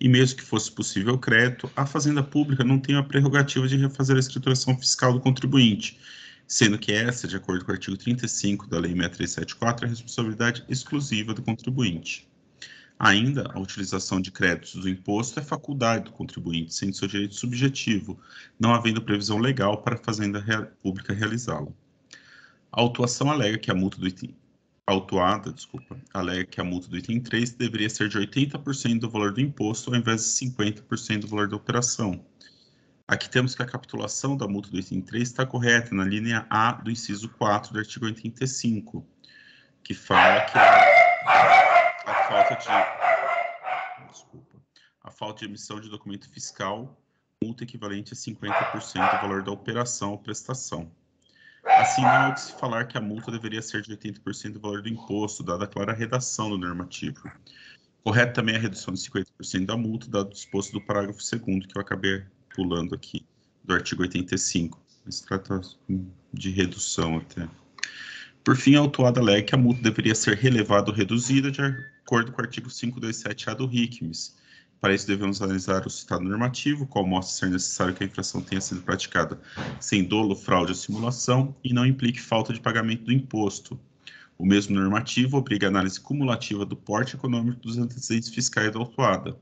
E mesmo que fosse possível o crédito, a Fazenda Pública não tem a prerrogativa de refazer a escrituração fiscal do contribuinte, sendo que essa, de acordo com o artigo 35 da Lei 6374, é a responsabilidade exclusiva do contribuinte. Ainda, a utilização de créditos do imposto é faculdade do contribuinte, sendo seu direito subjetivo, não havendo previsão legal para a Fazenda Pública realizá-lo. A autuação alega que a multa do item autuada, desculpa, alega que a multa do item 3 deveria ser de 80% do valor do imposto ao invés de 50% do valor da operação. Aqui temos que a capitulação da multa do item 3 está correta na linha A do inciso 4 do artigo 85, que fala que a falta de desculpa, a falta de emissão de documento fiscal multa equivalente a 50% do valor da operação ou prestação. Assim, não há de se falar que a multa deveria ser de 80% do valor do imposto, dada a clara redação do normativo. Correto também a redução de 50% da multa, dado o disposto do parágrafo 2 que eu acabei pulando aqui, do artigo 85. Se trata de redução até. Por fim, a autuada alega que a multa deveria ser relevada ou reduzida de acordo com o artigo 527-A do RICMES, para isso, devemos analisar o citado normativo, qual mostra ser necessário que a infração tenha sido praticada sem dolo, fraude ou simulação e não implique falta de pagamento do imposto. O mesmo normativo obriga a análise cumulativa do porte econômico dos antecedentes fiscais da autuada.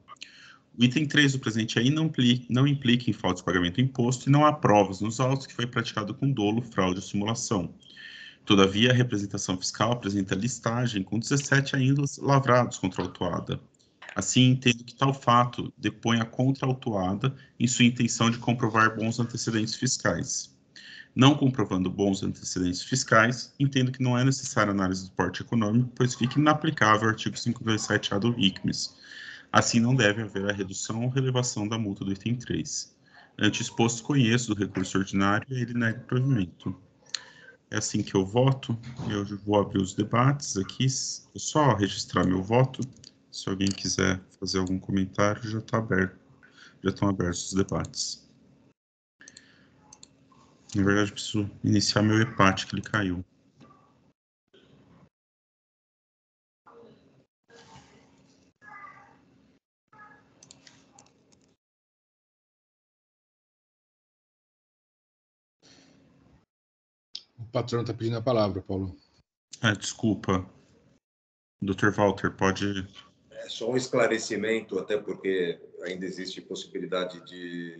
O item 3 do presente aí não implica, não implica em falta de pagamento do imposto e não há provas nos autos que foi praticado com dolo, fraude ou simulação. Todavia, a representação fiscal apresenta listagem com 17 ainda lavrados contra a autuada. Assim, entendo que tal fato depõe a contraautuada em sua intenção de comprovar bons antecedentes fiscais. Não comprovando bons antecedentes fiscais, entendo que não é necessária análise do porte econômico, pois fica inaplicável o artigo 527-A do ICMES. Assim, não deve haver a redução ou relevação da multa do item 3. Ante exposto, conheço do recurso ordinário e ele nega o provimento. É assim que eu voto. Eu vou abrir os debates aqui. Vou só registrar meu voto. Se alguém quiser fazer algum comentário, já está aberto. Já estão abertos os debates. Na verdade, preciso iniciar meu EPAT, que ele caiu. O patrão está pedindo a palavra, Paulo. Ah, desculpa. Dr. Walter, pode só um esclarecimento, até porque ainda existe possibilidade de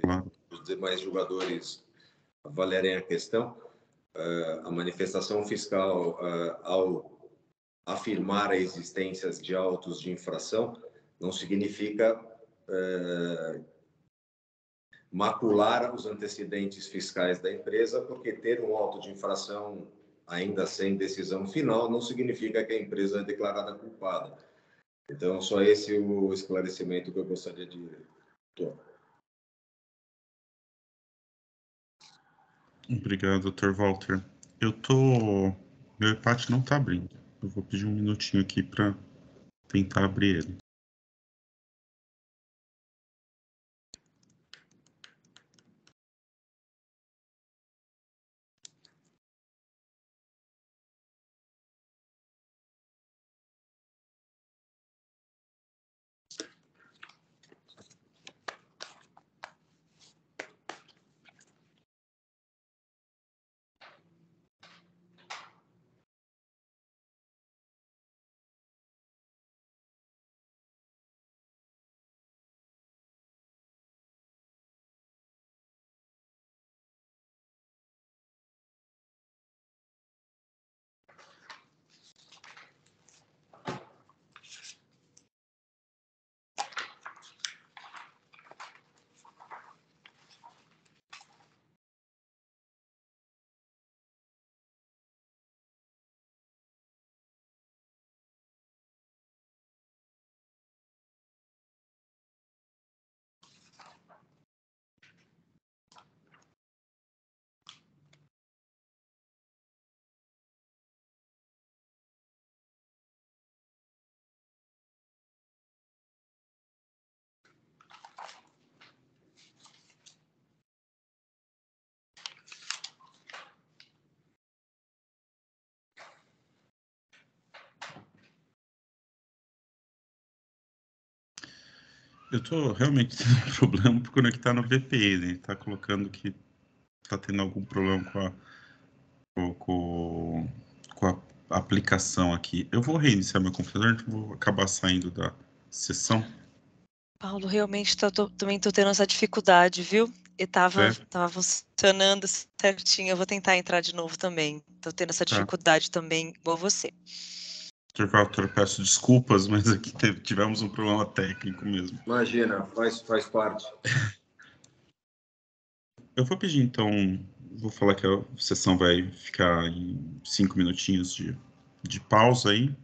os demais jogadores avaliarem a questão. Uh, a manifestação fiscal, uh, ao afirmar a existência de autos de infração, não significa uh, macular os antecedentes fiscais da empresa, porque ter um auto de infração ainda sem decisão final não significa que a empresa é declarada culpada então, só esse o esclarecimento que eu gostaria de. Obrigado, Dr. Walter. Eu tô. Meu empate não está abrindo. Eu vou pedir um minutinho aqui para tentar abrir ele. Eu estou realmente tendo um problema por conectar no VPN. Está colocando que está tendo algum problema com a, com, com a aplicação aqui. Eu vou reiniciar meu computador, então vou acabar saindo da sessão. Paulo, realmente tô, tô, também estou tendo essa dificuldade, viu? E estava é. tava funcionando certinho. Eu vou tentar entrar de novo também. Estou tendo essa tá. dificuldade é. também, igual você. Dr. Walter, peço desculpas, mas aqui tivemos um problema técnico mesmo. Imagina, faz, faz parte. Eu vou pedir, então, vou falar que a sessão vai ficar em cinco minutinhos de, de pausa aí.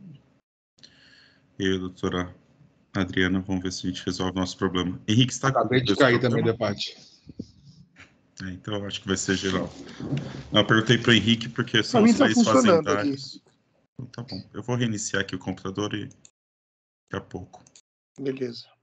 Eu e a doutora Adriana vamos ver se a gente resolve o nosso problema. Henrique, está Acabei de cair também da parte. É, então eu acho que vai ser geral. Eu perguntei para o Henrique porque são os tá três funcionando aqui. Então, tá bom. Eu vou reiniciar aqui o computador e daqui a pouco. Beleza.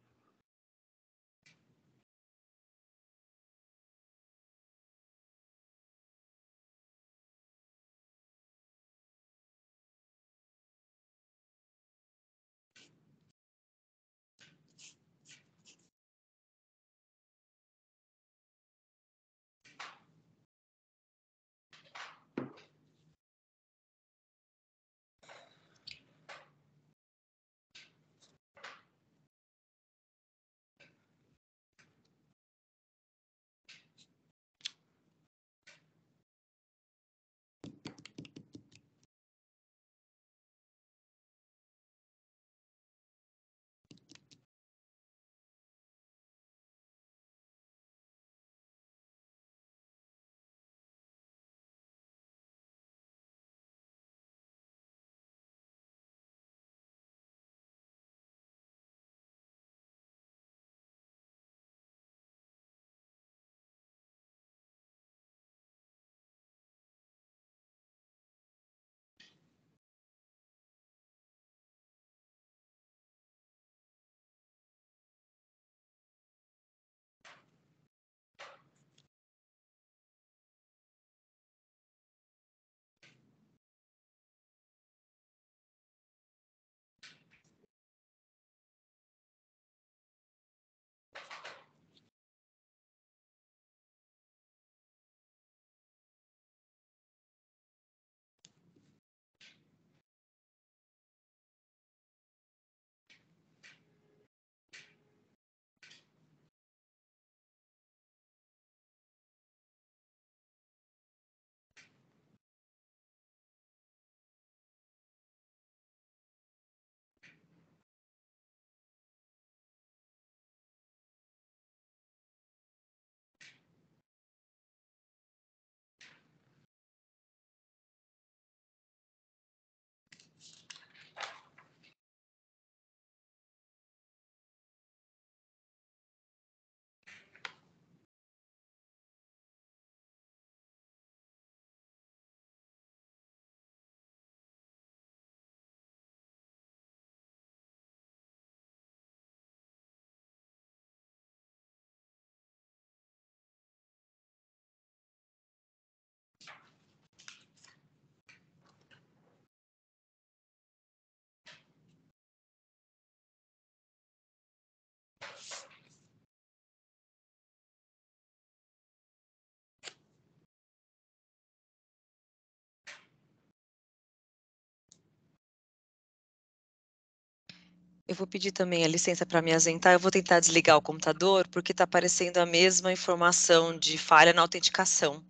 Eu vou pedir também a licença para me ausentar. Eu vou tentar desligar o computador, porque está aparecendo a mesma informação de falha na autenticação.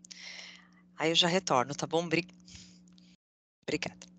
Aí eu já retorno, tá bom? Bri- Obrigada.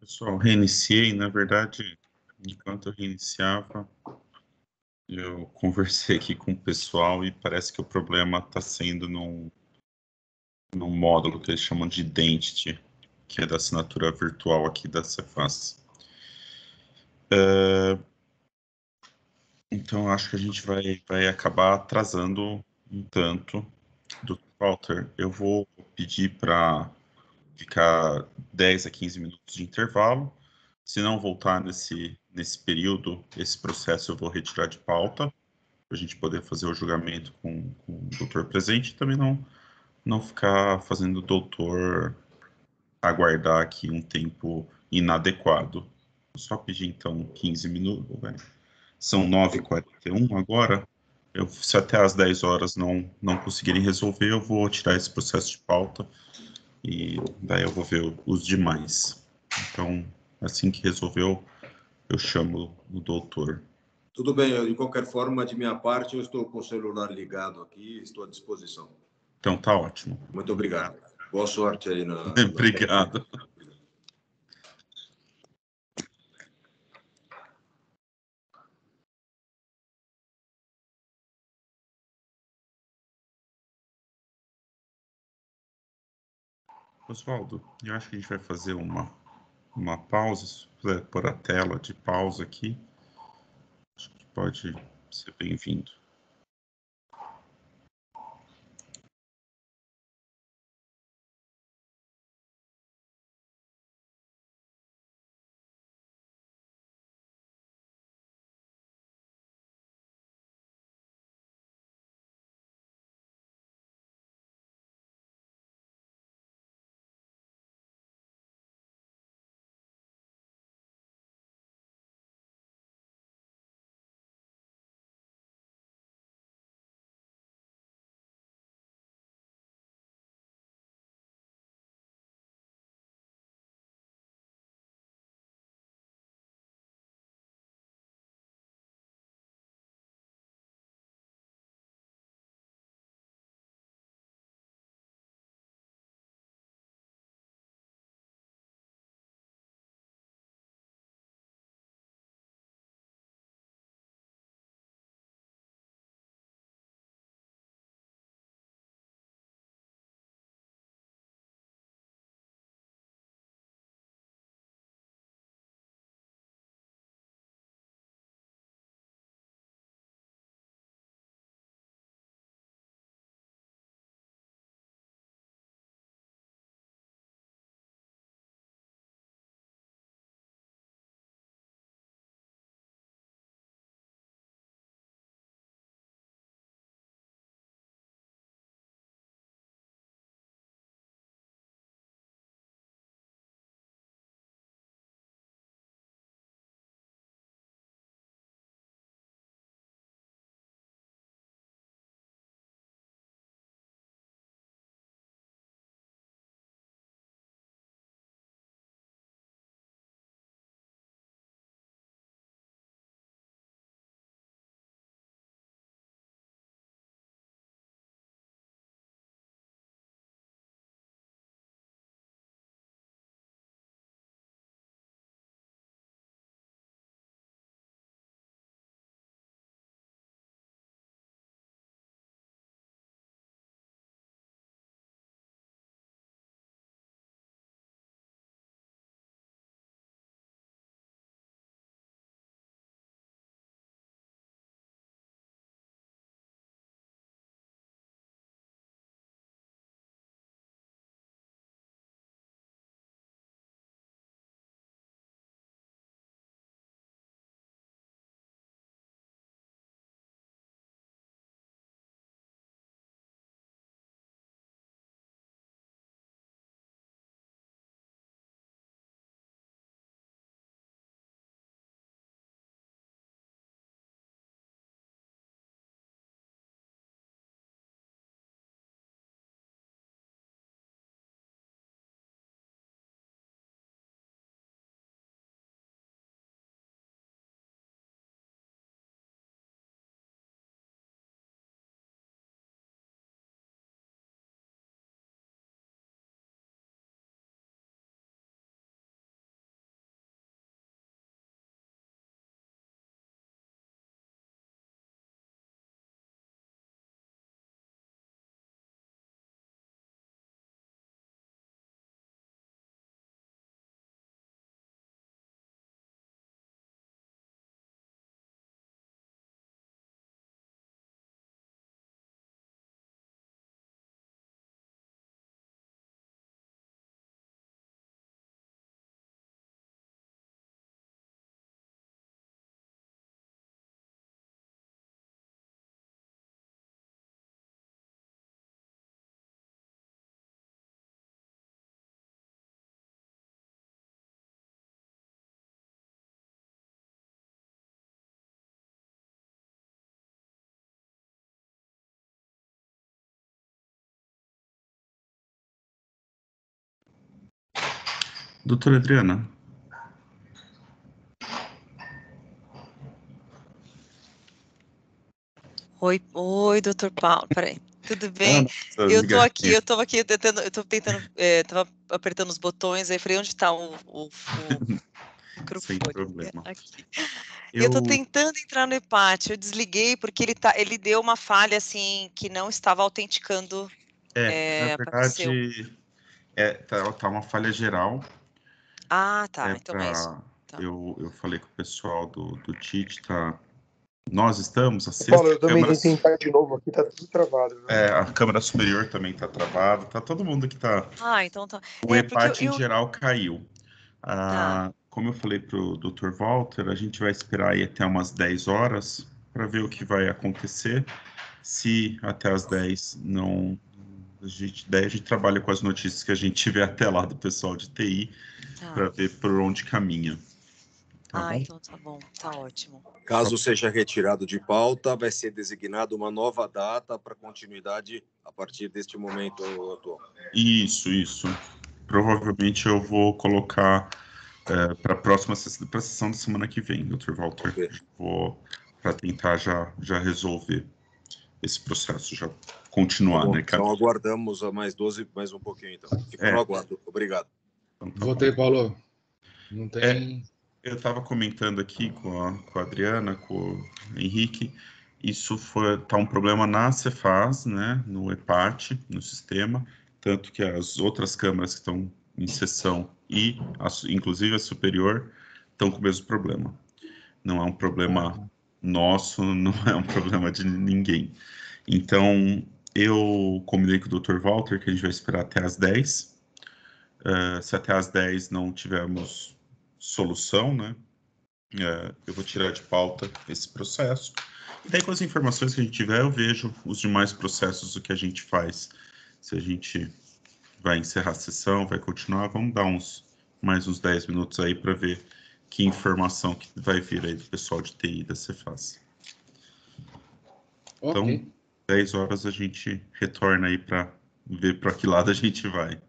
Pessoal, reiniciei. Na verdade, enquanto eu reiniciava, eu conversei aqui com o pessoal e parece que o problema está sendo num, num módulo que eles chamam de Identity, que é da assinatura virtual aqui da Cefaz. É, então, acho que a gente vai, vai acabar atrasando um tanto. Do Walter, eu vou pedir para ficar 10 a 15 minutos de intervalo. Se não voltar nesse, nesse período, esse processo eu vou retirar de pauta, para a gente poder fazer o julgamento com, com o doutor presente e também não, não ficar fazendo o doutor aguardar aqui um tempo inadequado. Vou só pedir então 15 minutos. Né? São 9h41 agora. Eu, se até às 10 horas não, não conseguirem resolver, eu vou tirar esse processo de pauta e daí eu vou ver os demais. Então, assim que resolveu, eu chamo o doutor. Tudo bem, eu, de qualquer forma, de minha parte, eu estou com o celular ligado aqui, estou à disposição. Então, tá ótimo. Muito obrigado. Boa sorte aí na. obrigado. Oswaldo, eu acho que a gente vai fazer uma, uma pausa, se puder pôr a tela de pausa aqui, acho que pode ser bem-vindo. Doutora Adriana, Oi, oi, doutor Paulo. Peraí. Tudo bem? Ah, eu tô aqui, eu tô aqui tentando, eu tô tentando, é, tava apertando os botões, aí falei, onde tá o, o, o Sem microfone? problema. Aqui. Eu tô tentando entrar no EPAT, eu desliguei porque ele, tá, ele deu uma falha, assim, que não estava autenticando. É, é, na verdade, é, tá, tá uma falha geral. Ah, tá, é então é isso. pra- Tá. eu, eu falei com o pessoal do, do TIT, tá? Nós estamos, a sexta Paulo, eu também câmara, tentei entrar de novo aqui, tá tudo travado. Né? é, a Câmara Superior também tá travada, tá todo mundo que tá Ah, então tá. O É, EPAT eu- em geral caiu. Ah, Como eu falei para o Dr. Walter, a gente vai esperar aí até umas 10 horas para ver o que vai acontecer. Se até as 10 não. A gente, daí a gente trabalha com as notícias que a gente tiver até lá do pessoal de TI Tá. para ver por onde caminha. Tá Ah, bom? então tá bom, tá ótimo. Caso seja retirado de pauta, vai ser designada uma nova data para continuidade a partir deste momento atual. Isso, isso. Provavelmente eu vou colocar para a próxima pra sessão da semana que vem, Dr. Walter. Ok. Vou para tentar já, já resolver esse processo, já continuar, Bom, né, cara? então aguardamos a mais 12, mais um pouquinho então. Fico É. no aguardo. Obrigado. Então, tá Voltei, bom. Paulo. Não tem. Eu estava comentando aqui com a, com a Adriana, com o Henrique, isso foi tá um problema na Cefaz, né, no EPAT, no sistema, tanto que as outras câmaras que estão em sessão e, a inclusive a superior, estão com o mesmo problema. Não é um problema nosso, não é um problema de ninguém. Então, eu combinei com o Dr. Walter que a gente vai esperar até as 10. Eh, se até as 10 não tivermos solução, né? eh, eu vou tirar de pauta esse processo. E daí, com as informações que a gente tiver, eu vejo os demais processos, o que a gente faz. Se a gente vai encerrar a sessão, vai continuar, vamos dar uns mais uns 10 minutos aí para ver que informação que vai vir aí do pessoal de TI da Cefaz. Então, Ok. 10 horas a gente retorna aí para ver para que lado a gente vai.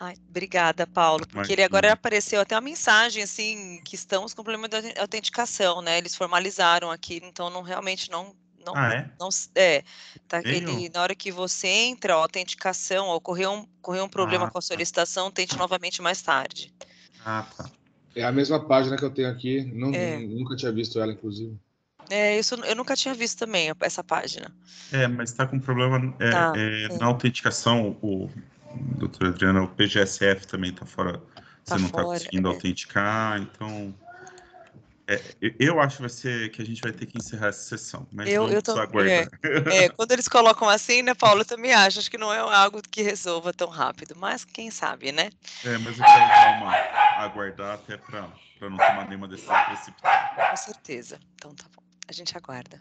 Ai, obrigada, Paulo, porque ele agora apareceu até uma mensagem assim que estamos com problema de auten- autenticação, né? Eles formalizaram aqui, então não realmente não não Ah, é? não é, tá ele na hora que você entra, ó, autenticação, ocorreu um ocorreu um problema Ah, com a tá. solicitação, tente novamente mais tarde. Ah, tá. É a mesma página que eu tenho aqui. Não, É. Nunca tinha visto ela, inclusive. É, isso eu nunca tinha visto também essa página. É, mas está com problema é, Tá, é, é. na autenticação. O doutor Adriano, o PGSF também está fora. Tá você não está conseguindo é. autenticar, então. É, eu- acho que vai ser que a gente vai ter que encerrar essa sessão, mas Eu- eu tam- aguardar. É, quando eles colocam assim, né, Paulo, eu também acho, acho que não é algo que resolva tão rápido, mas quem sabe, né? É, mas eu quero dar uma aguardar até para não tomar nenhuma decisão precipitada. Com certeza. Então tá bom. A gente aguarda.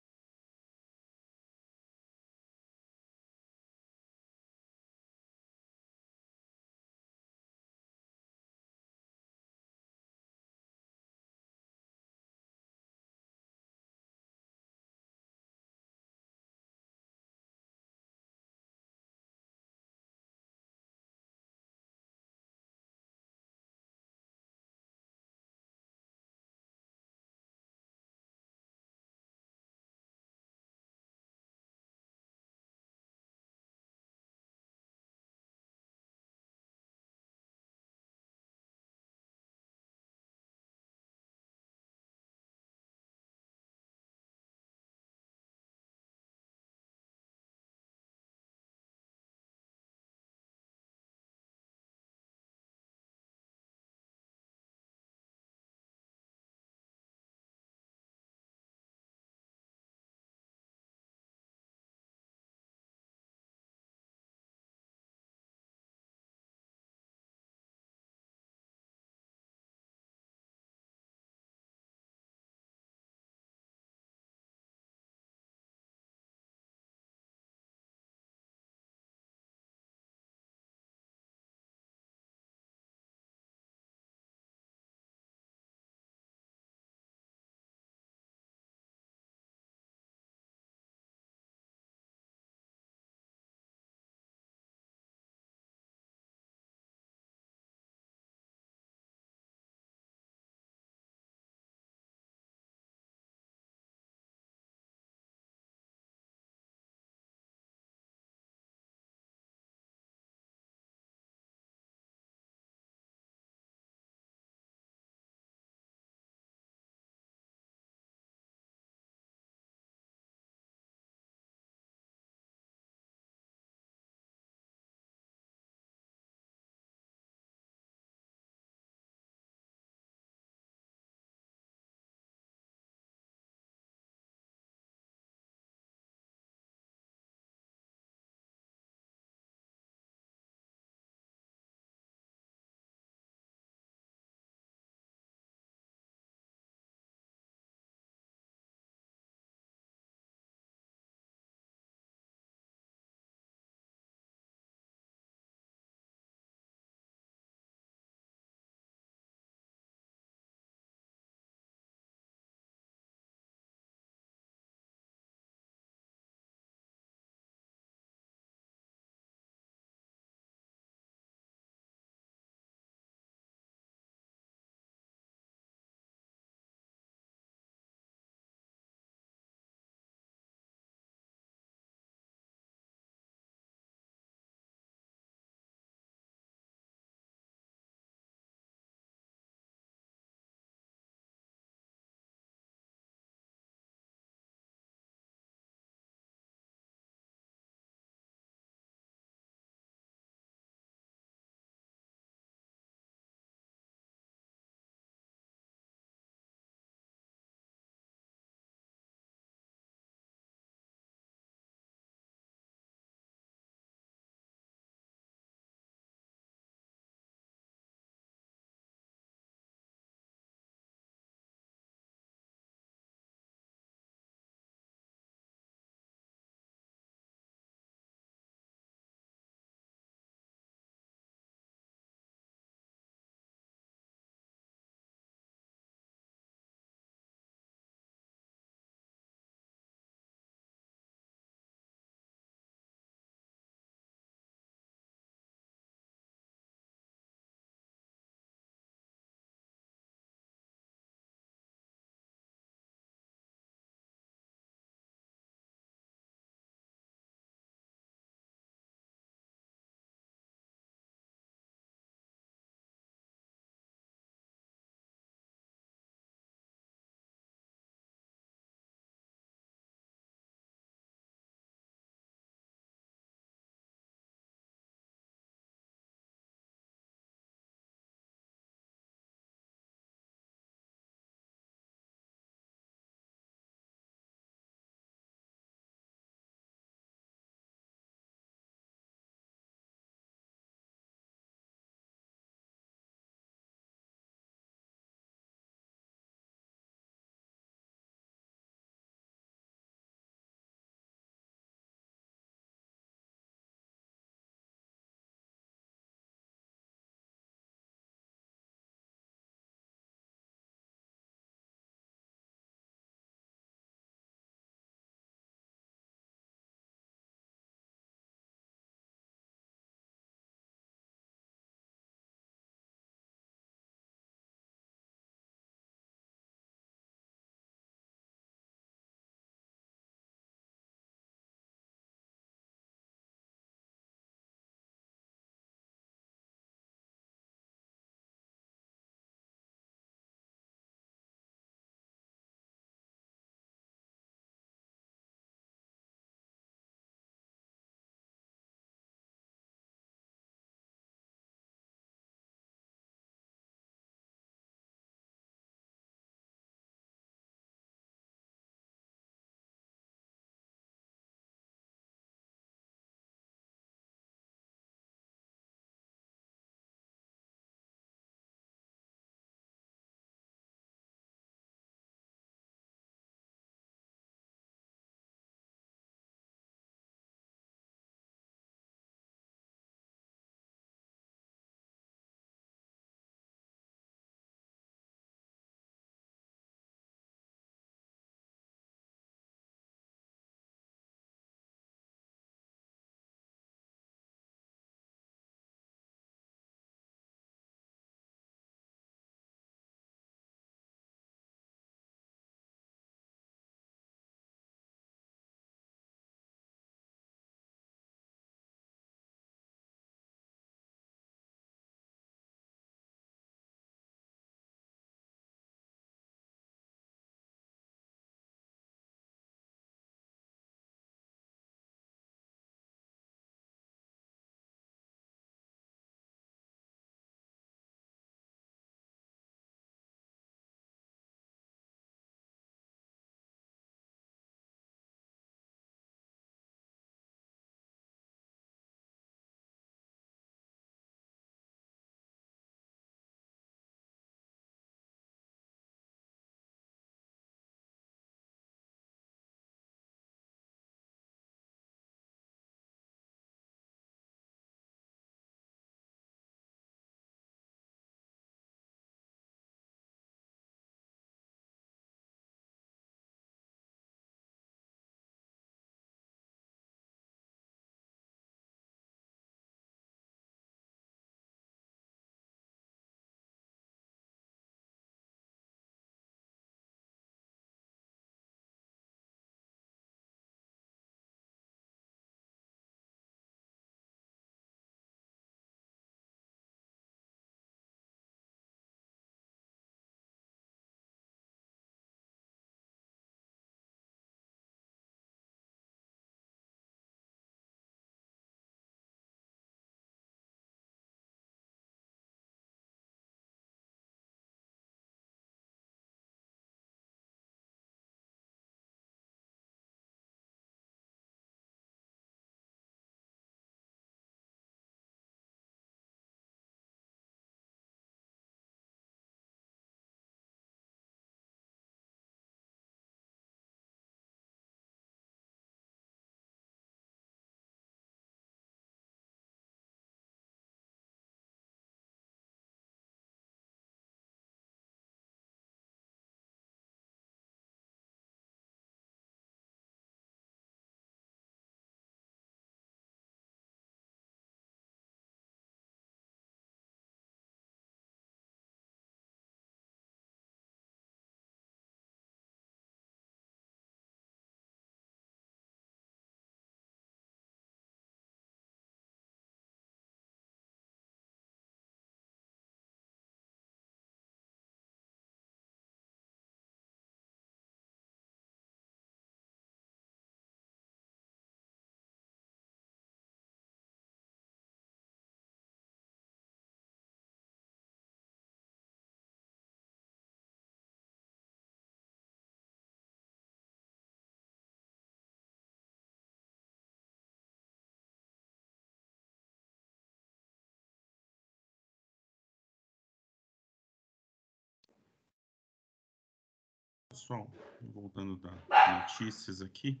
Pessoal, voltando das notícias aqui,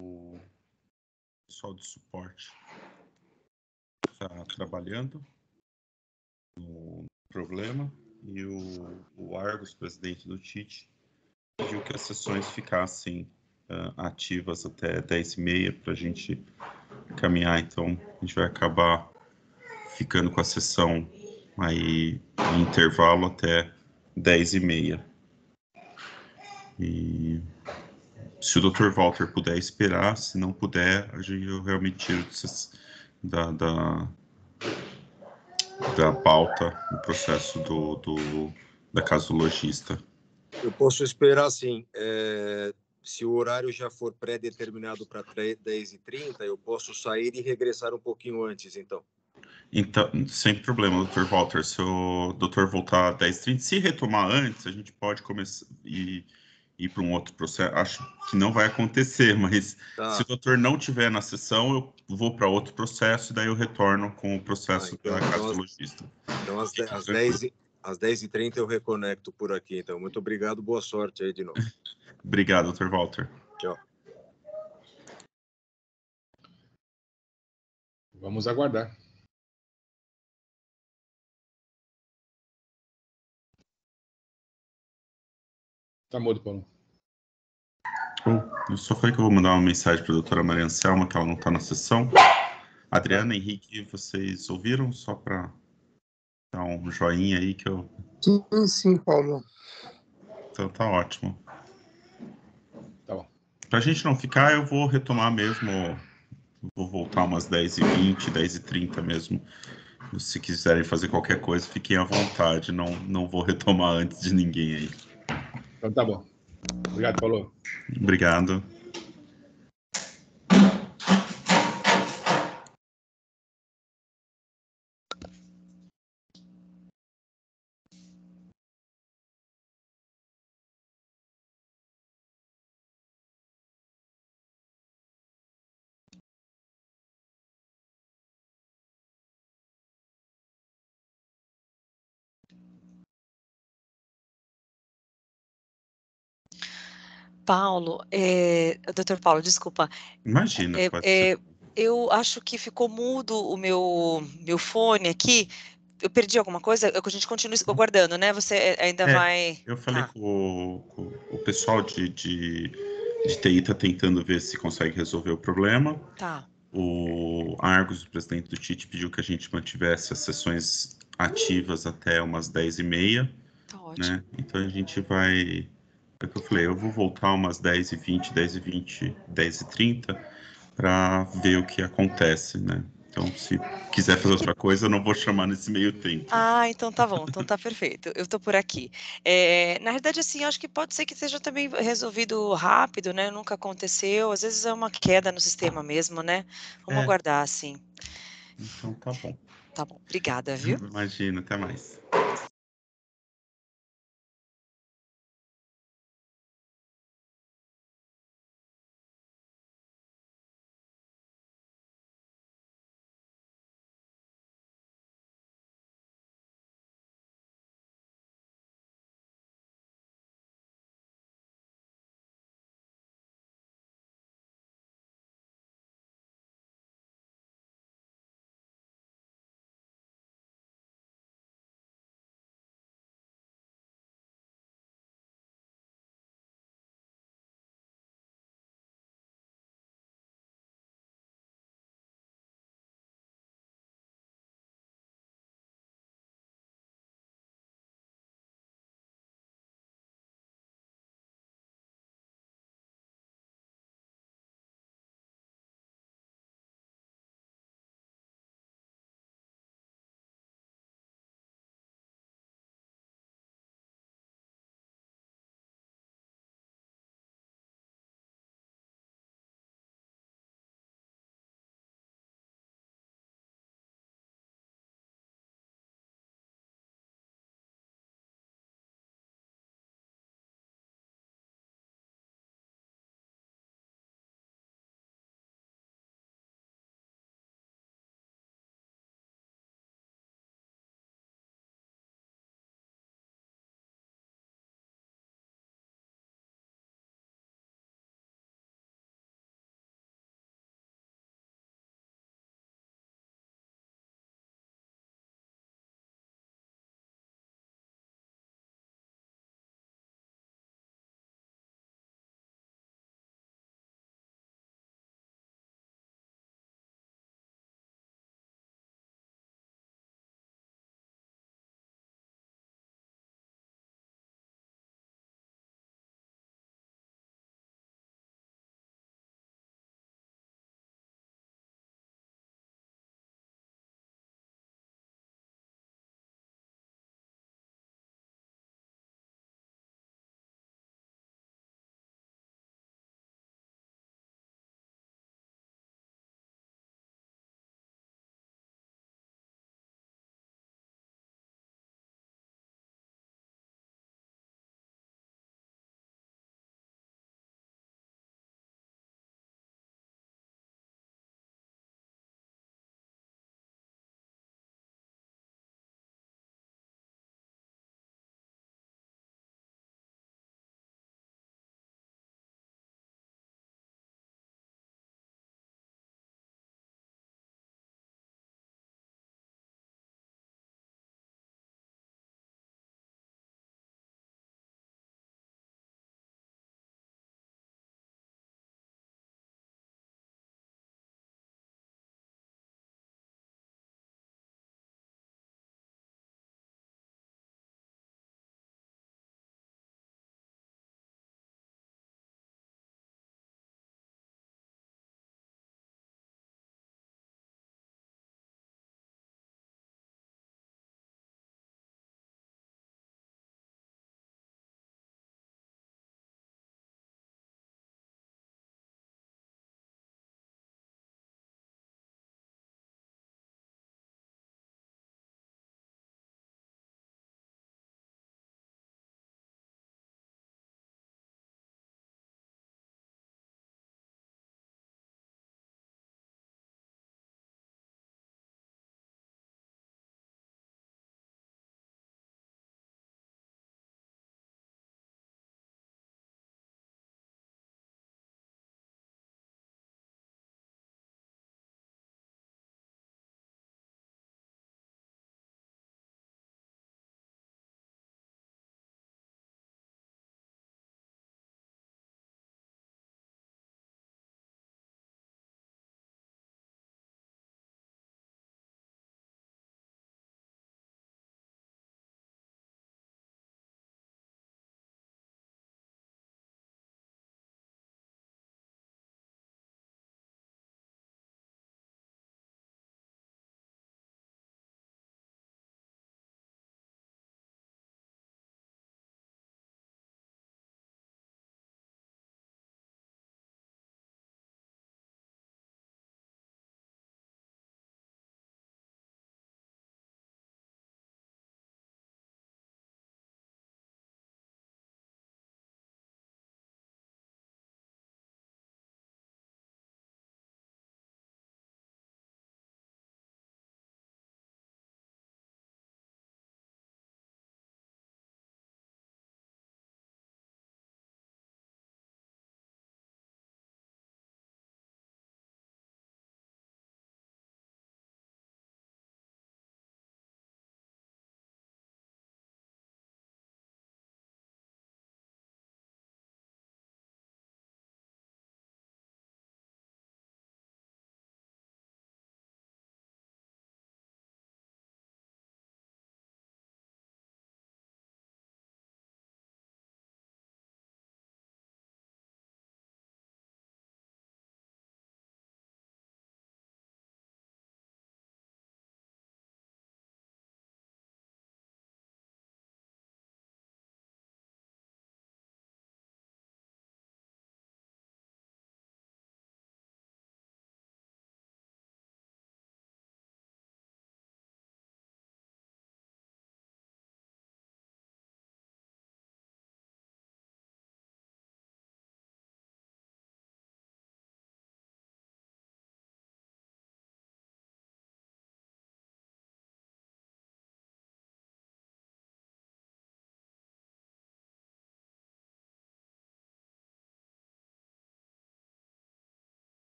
o pessoal de suporte está trabalhando no problema e o, o Argos, presidente do TIT, pediu que as sessões ficassem uh, ativas até 10h30 para a gente caminhar. Então, a gente vai acabar ficando com a sessão aí em intervalo até 10h30. E se o Dr. Walter puder esperar, se não puder, eu realmente tiro da, da, da pauta o processo do, do, da lojista. Eu posso esperar sim. É, se o horário já for pré-determinado para 10h30, eu posso sair e regressar um pouquinho antes, então. Então, sem problema, doutor Walter. Se o doutor voltar às 10h30, se retomar antes, a gente pode começar e ir para um outro processo. Acho que não vai acontecer, mas tá. se o doutor não tiver na sessão, eu vou para outro processo e daí eu retorno com o processo ah, então, da cardiologista. Então, às, às 10 às 10h30 eu reconecto por aqui. Então, muito obrigado, boa sorte aí de novo. obrigado, doutor Walter. Tchau. Vamos aguardar. Tá mudo, Paulo. eu só falei que eu vou mandar uma mensagem para a doutora Maria Anselma, que ela não está na sessão. Adriana, Henrique, vocês ouviram? Só para dar um joinha aí que eu. Sim, sim, Paulo. Então tá ótimo. Tá bom. Para a gente não ficar, eu vou retomar mesmo. Vou voltar umas 10h20, 10h30 mesmo. Se quiserem fazer qualquer coisa, fiquem à vontade. Não, não vou retomar antes de ninguém aí. Então tá bom. Obrigado, Paulo. Obrigado. Paulo, é, doutor Paulo, desculpa. Imagina. É, é, eu acho que ficou mudo o meu, meu fone aqui. Eu perdi alguma coisa? A gente continua aguardando, né? Você ainda é, vai. Eu falei ah. com, o, com, o, pessoal de, de, de TI está tentando ver se consegue resolver o problema. Tá. O Argos, o presidente do TIT, pediu que a gente mantivesse as sessões ativas até umas 10h30. Tá ótimo. Né? Então a gente vai é que eu falei, eu vou voltar umas 10 e 20, 10 e 20, 10 e 30 para ver o que acontece, né? Então, se quiser fazer outra coisa, eu não vou chamar nesse meio tempo. Ah, então tá bom, então tá perfeito. Eu tô por aqui. É, na verdade, assim, acho que pode ser que seja também resolvido rápido, né? Nunca aconteceu. Às vezes é uma queda no sistema mesmo, né? Vamos é. aguardar, assim. Então tá bom. Tá bom. Obrigada, viu? Imagina, até mais.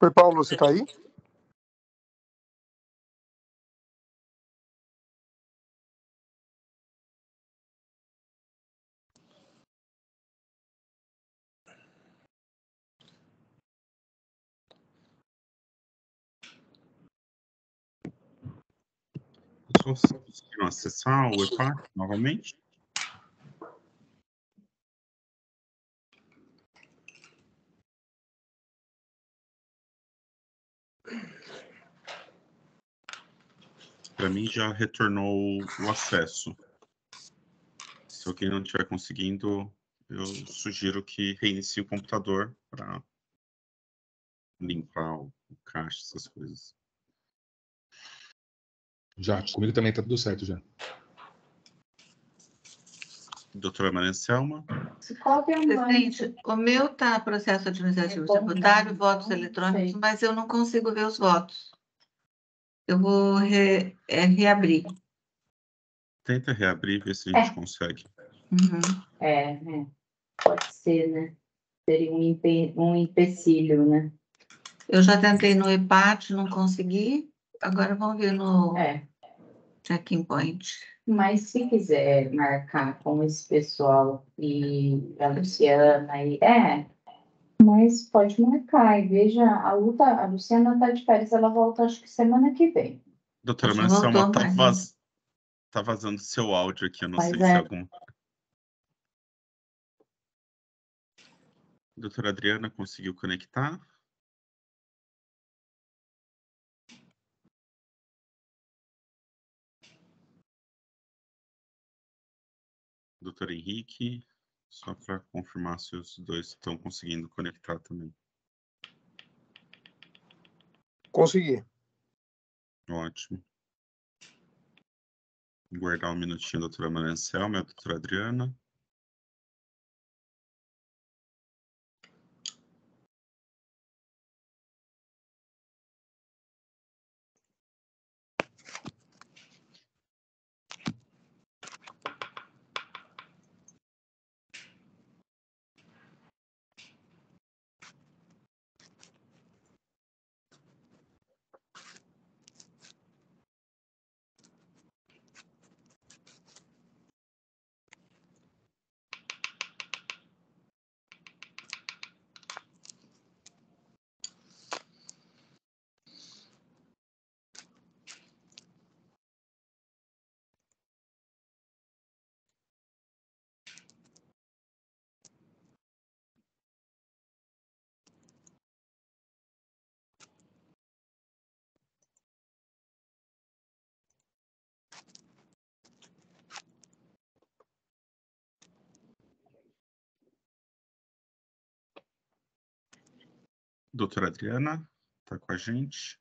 Oi, Paulo, você tá aí? Conseguiram acessar o EPAC novamente? Para mim já retornou o acesso. Se alguém não estiver conseguindo, eu sugiro que reinicie o computador para limpar o o cache, essas coisas. Já, comigo também tá tudo certo já. Doutora Maria Selma, é? Presidente, o meu está processo administrativo É tributário, votos não eletrônicos, mas eu não consigo ver os votos. Eu vou re- é, reabrir. tenta reabrir e ver se a gente É. consegue. Uhum. É, é, pode ser, né? Seria um, empe- um empecilho, né? Eu já tentei no EPAT, não consegui. Agora vamos ver no É, checking point. mas se quiser marcar com esse pessoal e a Luciana e é, mas pode marcar e veja a luta, a Luciana tá de férias, ela volta acho que semana que vem. Doutora Acho Maria que Selma, voltou, tá, mas- vaz... tá vazando seu áudio aqui, eu não Mas sei se é- é algum. Doutora Adriana conseguiu conectar? Doutor Henrique, só para confirmar se os dois estão conseguindo conectar também. Consegui. Ótimo. Guardar um minutinho doutora Maria Anselma e a doutora Adriana. Doutora Adriana, está com a gente?